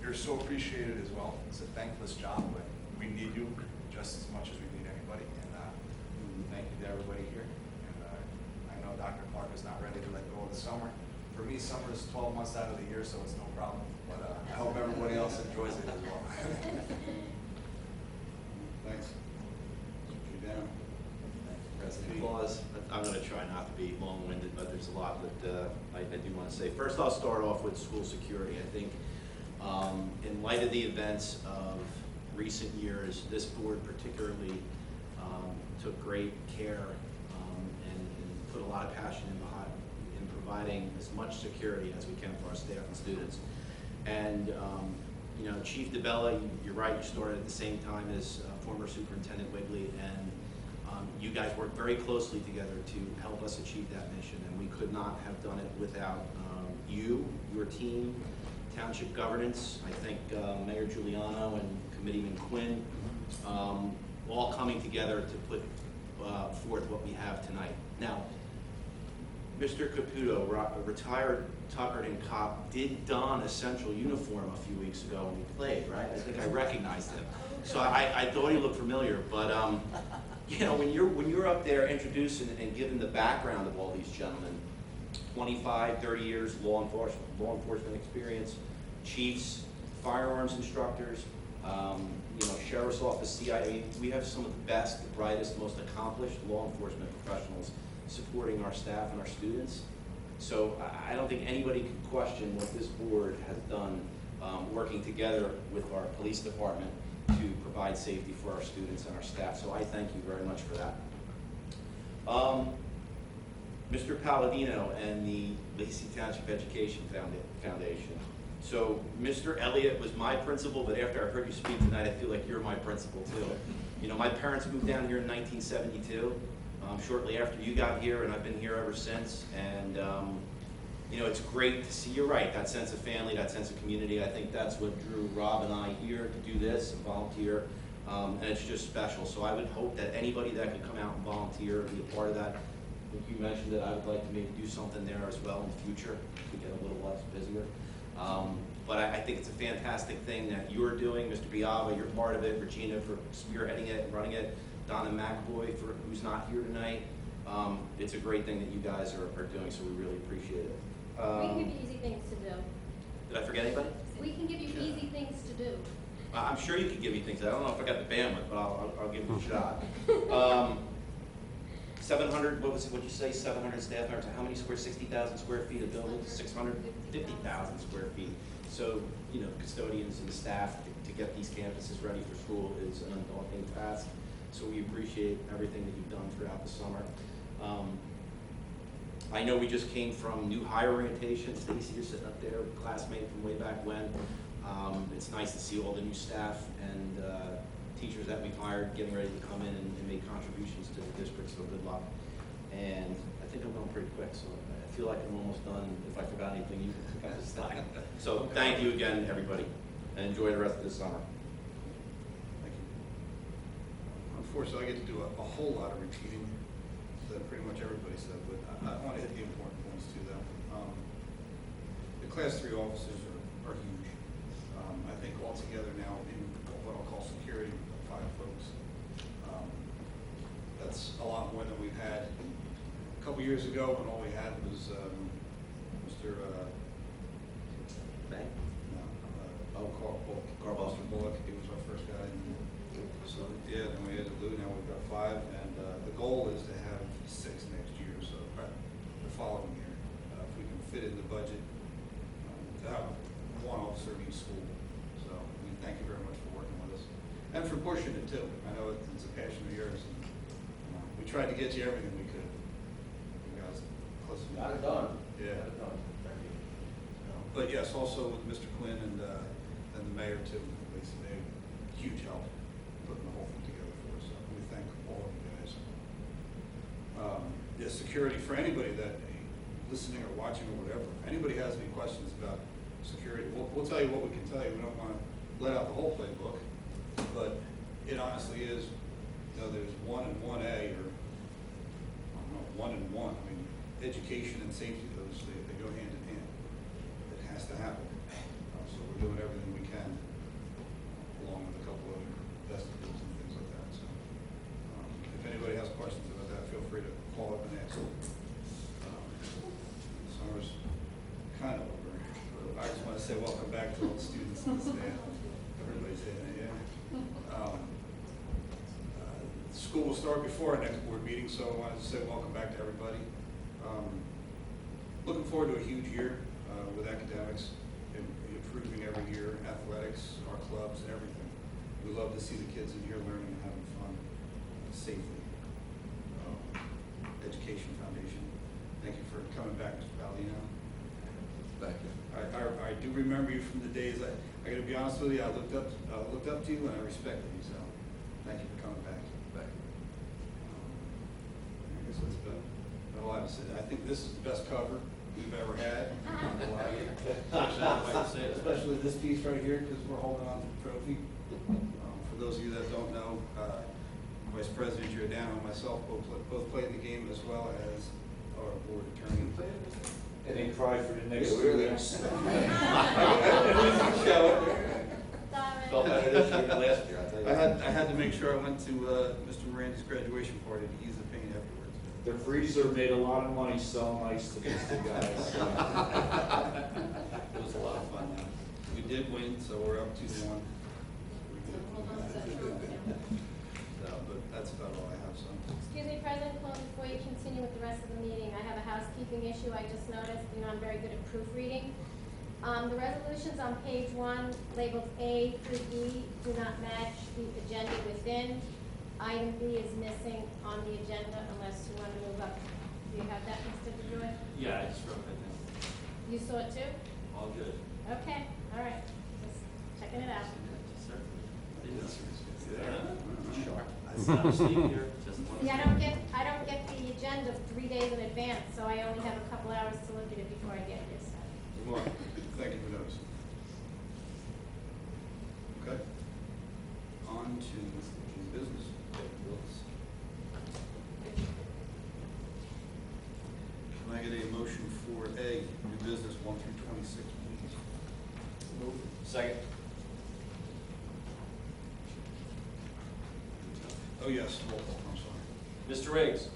[SPEAKER 7] you're so appreciated as well. It's a thankless job, but we need you just as much as we need anybody. And uh, thank you to everybody here. And uh, I know Dr. Clark is not ready to let go of the summer. For me, summer is 12 months out of the year, so it's no problem. But uh, I hope everybody else enjoys it as well.
[SPEAKER 12] Thanks. Keep you down.
[SPEAKER 7] President.
[SPEAKER 11] Claus, I'm gonna try not to be long-winded, but there's a lot that uh, Wanna say. First, I'll start off with school security. I think, um, in light of the events of recent years, this board particularly um, took great care um, and and put a lot of passion in behind, in providing as much security as we can for our staff and students. And, um, you know, Chief DiBella, you- you're right, you started at the same time as uh, former Superintendent Wigley, and um, you guys worked very closely together to help us achieve that mission, and we could not have done it without you, your team, township governance, I think uh, Mayor Giuliano and Committeeman Quinn, um, all coming together to put uh, forth what we have tonight. Now, Mr. Caputo, retired Tuckerton cop, did don a central uniform a few weeks ago when he played, right? I think I recognized him. So I, I thought he looked familiar, but, um, you know, when you're, when you're up there introducing and giving the background of all these gentlemen, 25, 30 years law enforcement, law enforcement experience, chiefs, firearms instructors, um, you know, sheriff's office, CIA, we have some of the best, the brightest, most accomplished law enforcement professionals supporting our staff and our students. So I, don't think anybody can question what this board has done, um, working together with our police department to provide safety for our students and our staff. So I thank you very much for that. Um, Mr. Palladino and the Lacey Township Education Foundation. So Mr. Elliott was my principal, but after I heard you speak tonight, I feel like you're my principal too. You know, my parents moved down here in 1972, um, shortly after you got here, and I've been here ever since. And, um, you know, it's great to see, you're right, that sense of family, that sense of community. I think that's what drew Rob and I here to do this, and volunteer. Um, and it's just special. So I would hope that anybody that could come out and volunteer, and be a part of that. You mentioned that I would like to maybe do something there as well in the future, to get a little less busier. Um, But I, I think it's a fantastic thing that you're doing, Mr. Biava, you're part of it, Regina for spearheading it and running it, Donna McAvoy for, who's not here tonight. Um, It's a great thing that you guys are, are doing, so we really appreciate it.
[SPEAKER 2] We can
[SPEAKER 11] Um,
[SPEAKER 2] give you easy things to do.
[SPEAKER 11] Did I forget anybody?
[SPEAKER 2] We can give you easy things to do.
[SPEAKER 11] I'm sure you could give me things, I don't know if I got the bandwidth, but I'll, I'll, I'll give it a shot. Um, Seven hundred, what was what'd you say, seven hundred staff members, how many square, sixty thousand square feet of building, six hundred fifty thousand square feet? So, you know, custodians and staff to, to get these campuses ready for school is an undaunting task. So we appreciate everything that you've done throughout the summer. Um, I know we just came from new hire orientation, Stacy, you're sitting up there, classmate from way back when. Um, it's nice to see all the new staff and, uh, teachers that we've hired getting ready to come in and, and make contributions to the district, so good luck. And I think I'm going pretty quick, so I feel like I'm almost done. If I forgot anything, you can guys stop. So thank you again, everybody, and enjoy the rest of the summer.
[SPEAKER 7] Thank you. Unfortunately, I get to do a, a whole lot of repeating that pretty much everybody said, but I, I want to hit the important points too, though. Um, The class three officers are, are huge. Um, I think altogether now in what I'll call security, five folks. Um, That's a lot more than we've had. A couple years ago, when all we had was, um, Mr. uh,
[SPEAKER 11] Thank
[SPEAKER 7] no, uh,
[SPEAKER 11] Oh,
[SPEAKER 7] Carl Bullock.
[SPEAKER 11] Carl Bullock.
[SPEAKER 7] Mr. Bullock, he was our first guy. So, yeah, then we added Lou, now we've got five, and, uh, the goal is to have six next year, so, uh, the following year. Uh, if we can fit in the budget, um, to have one officer in each school. So, we thank you very much for working with us, and for pushing it too. I know it's it's a passion of yours, and, you know, we tried to get you everything we could. You guys, close.
[SPEAKER 3] Got it done.
[SPEAKER 7] Yeah.
[SPEAKER 3] Got it done. Thank you.
[SPEAKER 7] But yes, also with Mr. Quinn and, uh, and the mayor too, Lisa, they, huge help putting the whole thing together for us, so we thank all of you guys. Um, security, for anybody that, listening or watching or whatever, if anybody has any questions about security, we'll, we'll tell you what we can tell you, we don't wanna let out the whole playbook, but it honestly is, you know, there's one and one A, or, I don't know, one and one, I mean, education and safety, those, they, they go hand in hand it has to happen. Uh, So we're doing everything we can, along with a couple of vestibules and things like that, so. um, If anybody has questions about that, feel free to call up and ask. Um, Summer's kind of over, but I just want to say welcome back to students and staff. Everybody's it, yeah. Um, uh, School will start before our next board meeting, so I wanted to say welcome back to everybody. Um, Looking forward to a huge year uh, with academics, im- improving every year, athletics, our clubs, everything. We love to see the kids in here learning and having fun uh, safely. Um, Education Foundation, thank you for coming back, Mr. Palladino.
[SPEAKER 5] Thank you.
[SPEAKER 7] I, I, I do remember you from the days, I, I gotta be honest with you, I looked up, uh, looked up to you and I respected you, so thank you for coming back.
[SPEAKER 5] Thank you.
[SPEAKER 7] Um, I guess that's about, about all I have to say. I think this is the best cover we've ever had. Not gonna lie. Especially this piece right here, because we're holding on to the trophy. Um, For those of you that don't know, uh, Vice President Giordano and myself both, pla- both played in the game as well as our board attorney.
[SPEAKER 6] And then cry for the next
[SPEAKER 3] Yeah,
[SPEAKER 6] two
[SPEAKER 3] really.
[SPEAKER 6] weeks.
[SPEAKER 11] Felt better this year than last year, I'll tell you.
[SPEAKER 7] I had, I had to make sure I went to uh, Mr. Miranda's graduation party to ease the pain afterwards.
[SPEAKER 6] The freezer made a lot of money selling ice to these two guys.
[SPEAKER 7] It was a lot of fun. We did win, so we're up two to one. So, But that's about all I have, so.
[SPEAKER 2] Excuse me, President Cole, before you continue with the rest of the meeting, I have a housekeeping issue I just noticed, you know, I'm very good at proofreading. Um, the resolutions on page one labeled A through E do not match the agenda within. Item B is missing on the agenda unless you want to move up. Do you have that, Mr. DeJoy?
[SPEAKER 9] Yeah, I just wrote it that
[SPEAKER 2] You saw it too?
[SPEAKER 9] All good.
[SPEAKER 2] Okay, all right, just checking it out. See, I don't get, I don't get the agenda three days in advance, so I only have a couple hours to look at it before I get here, so.
[SPEAKER 7] Thank you for noticing. Okay. On to new business. Can I get a motion for A, new business one through twenty-six, please?
[SPEAKER 13] Second.
[SPEAKER 7] Oh, yes, roll call, I'm sorry.
[SPEAKER 13] Mr. Riggs?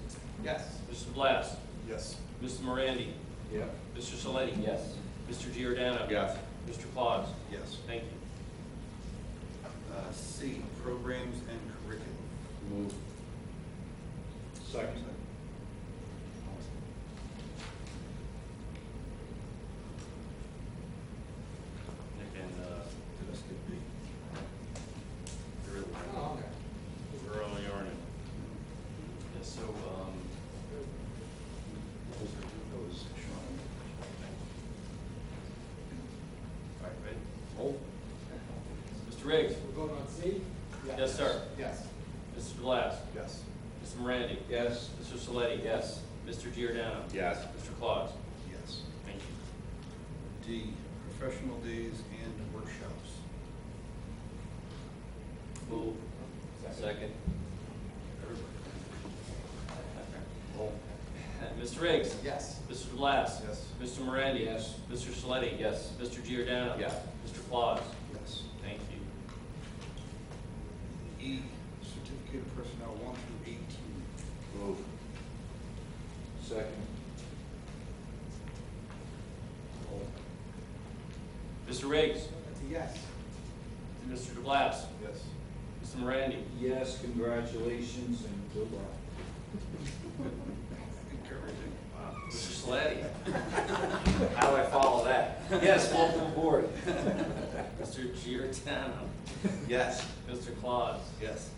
[SPEAKER 8] Yes.
[SPEAKER 13] Mr. Blas?
[SPEAKER 7] Yes.
[SPEAKER 13] Mr. Morandi?
[SPEAKER 8] Yeah.
[SPEAKER 13] Mr. Saletti?
[SPEAKER 6] Yes.
[SPEAKER 13] Mr. Giordano?
[SPEAKER 8] Yes.
[SPEAKER 13] Mr. Claus?
[SPEAKER 7] Yes.
[SPEAKER 13] Thank you.
[SPEAKER 7] Uh, C, programs and curriculum.
[SPEAKER 6] Move. Second.
[SPEAKER 13] And, uh,
[SPEAKER 7] Did I skip B?
[SPEAKER 13] we're,
[SPEAKER 8] Oh, okay.
[SPEAKER 13] we're only on it. Yeah, so, um,
[SPEAKER 7] That was Sean.
[SPEAKER 13] all right, ready? Roll. Mr. Riggs?
[SPEAKER 8] We're going on C?
[SPEAKER 13] Yes, sir.
[SPEAKER 8] Yes.
[SPEAKER 13] Mr. Blas?
[SPEAKER 7] Yes.
[SPEAKER 13] Mr. Morandi?
[SPEAKER 8] Yes.
[SPEAKER 13] Mr. Saletti? Yes. Mr. Giordano?
[SPEAKER 8] Yes.
[SPEAKER 13] Mr. Claus?
[SPEAKER 7] Yes.
[SPEAKER 13] Thank you.
[SPEAKER 7] D, professional days and workshops.
[SPEAKER 13] Move. Second. Roll. Mr. Riggs?
[SPEAKER 8] Yes.
[SPEAKER 13] Mr. Blas?
[SPEAKER 7] Yes.
[SPEAKER 13] Mr. Morandi?
[SPEAKER 8] Yes.
[SPEAKER 13] Mr. Saletti?
[SPEAKER 6] Yes.
[SPEAKER 13] Mr. Giordano?
[SPEAKER 8] Yes.
[SPEAKER 13] Mr. Claus?
[SPEAKER 7] Yes.
[SPEAKER 13] Thank you.
[SPEAKER 7] E, certificate of personnel one through eighteen.
[SPEAKER 6] Move. Second.
[SPEAKER 13] Mr. Riggs?
[SPEAKER 8] That's a yes.
[SPEAKER 13] Mr. DeBlas?
[SPEAKER 7] Yes.
[SPEAKER 13] Mr. Morandi?
[SPEAKER 6] Yes, congratulations and good luck.
[SPEAKER 7] Encouraging. Wow.
[SPEAKER 13] Mr. Saletti? How do I follow that? Yes, welcome aboard. Mr. Giordano?
[SPEAKER 11] Yes.
[SPEAKER 13] Mr. Claus?
[SPEAKER 7] Yes.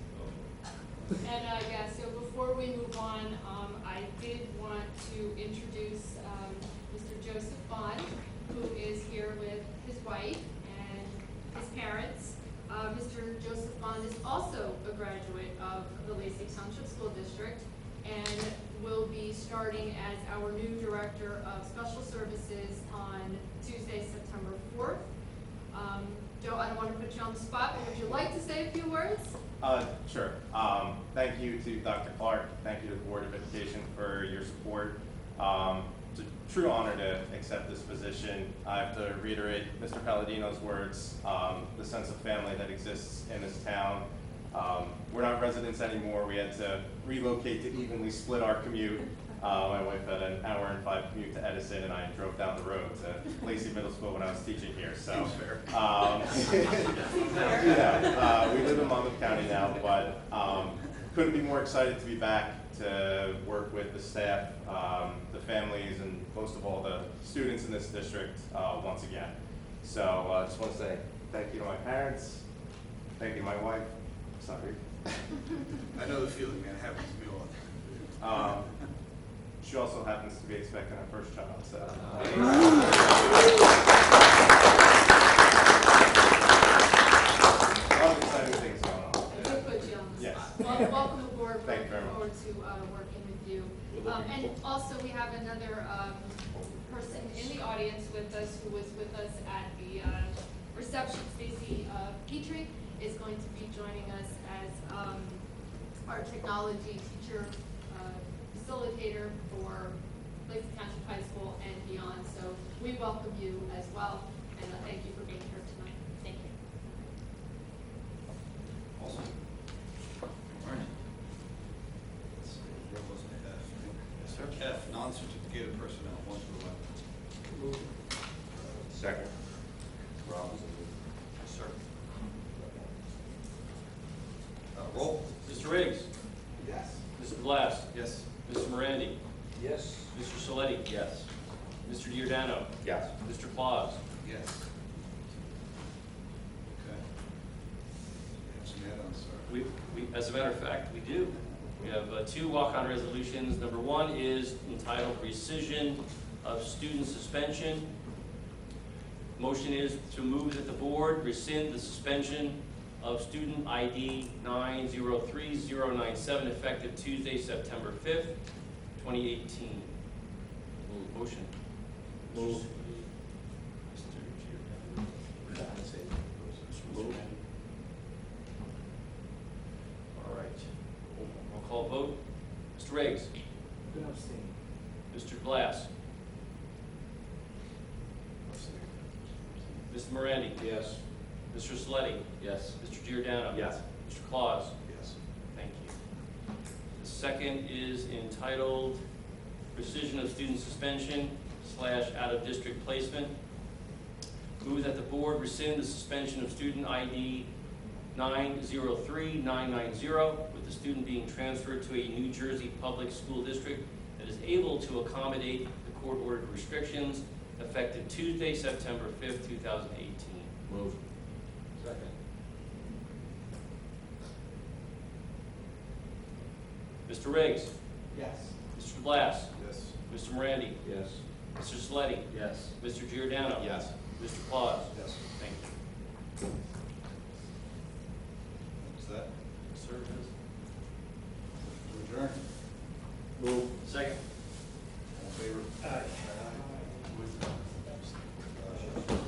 [SPEAKER 1] And, uh, yeah, so before we move on, um, I did want to introduce, um, Mr. Joseph Bond, who is here with his wife and his parents. Uh, Mr. Joseph Bond is also a graduate of the Lacey Township School District and will be starting as our new Director of Special Services on Tuesday, September fourth. Um, Joe, I don't want to put you on the spot, but would you like to say a few words?
[SPEAKER 14] Uh, sure. Um, thank you to Dr. Clark, thank you to the Board of Education for your support. Um, it's a true honor to accept this position. I have to reiterate Mr. Palladino's words, um, the sense of family that exists in this town. Um, we're not residents anymore. We had to relocate to evenly split our commute. Uh, my wife had an hour and five commute to Edison, and I drove down the road to Lacey Middle School when I was teaching here. So,
[SPEAKER 7] fair.
[SPEAKER 14] um, yeah, uh, we live in Monmouth County now, but um, couldn't be more excited to be back to work with the staff, um, the families, and most of all the students in this district uh, once again. So I uh, just want to say thank you to my parents, thank you to my wife. Sorry.
[SPEAKER 7] I know the feeling, man, it happens to me all the time.
[SPEAKER 14] Um, she also happens to be expecting her first child, so. A lot of exciting things going on.
[SPEAKER 1] I did put you on the
[SPEAKER 14] Yes.
[SPEAKER 1] spot. Wel- Welcome aboard,
[SPEAKER 14] Thank you
[SPEAKER 1] looking
[SPEAKER 14] very much.
[SPEAKER 1] forward to uh, working with you. Um, And also, we have another um, person in the audience with us who was with us at the uh, reception. Stacy uh, Petrie is going to be joining us as um, our technology teacher uh, facilitator for Lacey Township High School and beyond. So we welcome you as well, and uh, thank you for being here tonight. Thank you.
[SPEAKER 7] Awesome. All right. Where was my F?
[SPEAKER 13] Yes, sir.
[SPEAKER 7] F, non-certificated personnel, one through eleven.
[SPEAKER 6] Second.
[SPEAKER 13] Yes, sir.
[SPEAKER 7] Uh, roll.
[SPEAKER 13] Mr. Riggs?
[SPEAKER 8] Yes.
[SPEAKER 13] Mr. Blas?
[SPEAKER 7] Yes.
[SPEAKER 13] Mr. Morandi?
[SPEAKER 6] Yes.
[SPEAKER 13] Mr. Saletti?
[SPEAKER 6] Yes.
[SPEAKER 13] Mr. Giordano?
[SPEAKER 6] Yes.
[SPEAKER 13] Mr. Claus?
[SPEAKER 7] Yes. Okay. We have some add-ons, sir.
[SPEAKER 13] We, we, as a matter of fact, we do. We have uh, two walk-on resolutions. Number one is entitled rescission of student suspension. Motion is to move that the board rescind the suspension of student ID 903097 effective Tuesday, September 5th, 2018. Motion.
[SPEAKER 6] Move. Move.
[SPEAKER 13] All right. Roll call vote. Mr. Riggs? Mr. Blas? Mr. Morandi?
[SPEAKER 6] Yes.
[SPEAKER 13] Mr. Sleddy?
[SPEAKER 9] Yes.
[SPEAKER 13] Mr. Giordano?
[SPEAKER 9] Yes.
[SPEAKER 13] Mr. Claus?
[SPEAKER 7] Yes.
[SPEAKER 13] Thank you. The second is entitled Rescission of Student Suspension slash Out-of-District Placement. Move that the board rescind the suspension of student ID 903990 with the student being transferred to a New Jersey public school district that is able to accommodate the court-ordered restrictions effective Tuesday, September 5th, 2018.
[SPEAKER 9] Move.
[SPEAKER 13] Mr. Riggs?
[SPEAKER 8] Yes.
[SPEAKER 13] Mr. Blas?
[SPEAKER 7] Yes.
[SPEAKER 13] Mr. Morandi?
[SPEAKER 6] Yes.
[SPEAKER 13] Mr. Sleddy?
[SPEAKER 9] Yes.
[SPEAKER 13] Mr. Giordano?
[SPEAKER 11] Yes.
[SPEAKER 13] Mr. Claus?
[SPEAKER 7] Yes.
[SPEAKER 13] Thank you.
[SPEAKER 7] What's that?
[SPEAKER 13] Service.
[SPEAKER 7] Adjourn. Move.
[SPEAKER 13] Second.
[SPEAKER 7] All in favor? Aye. Aye.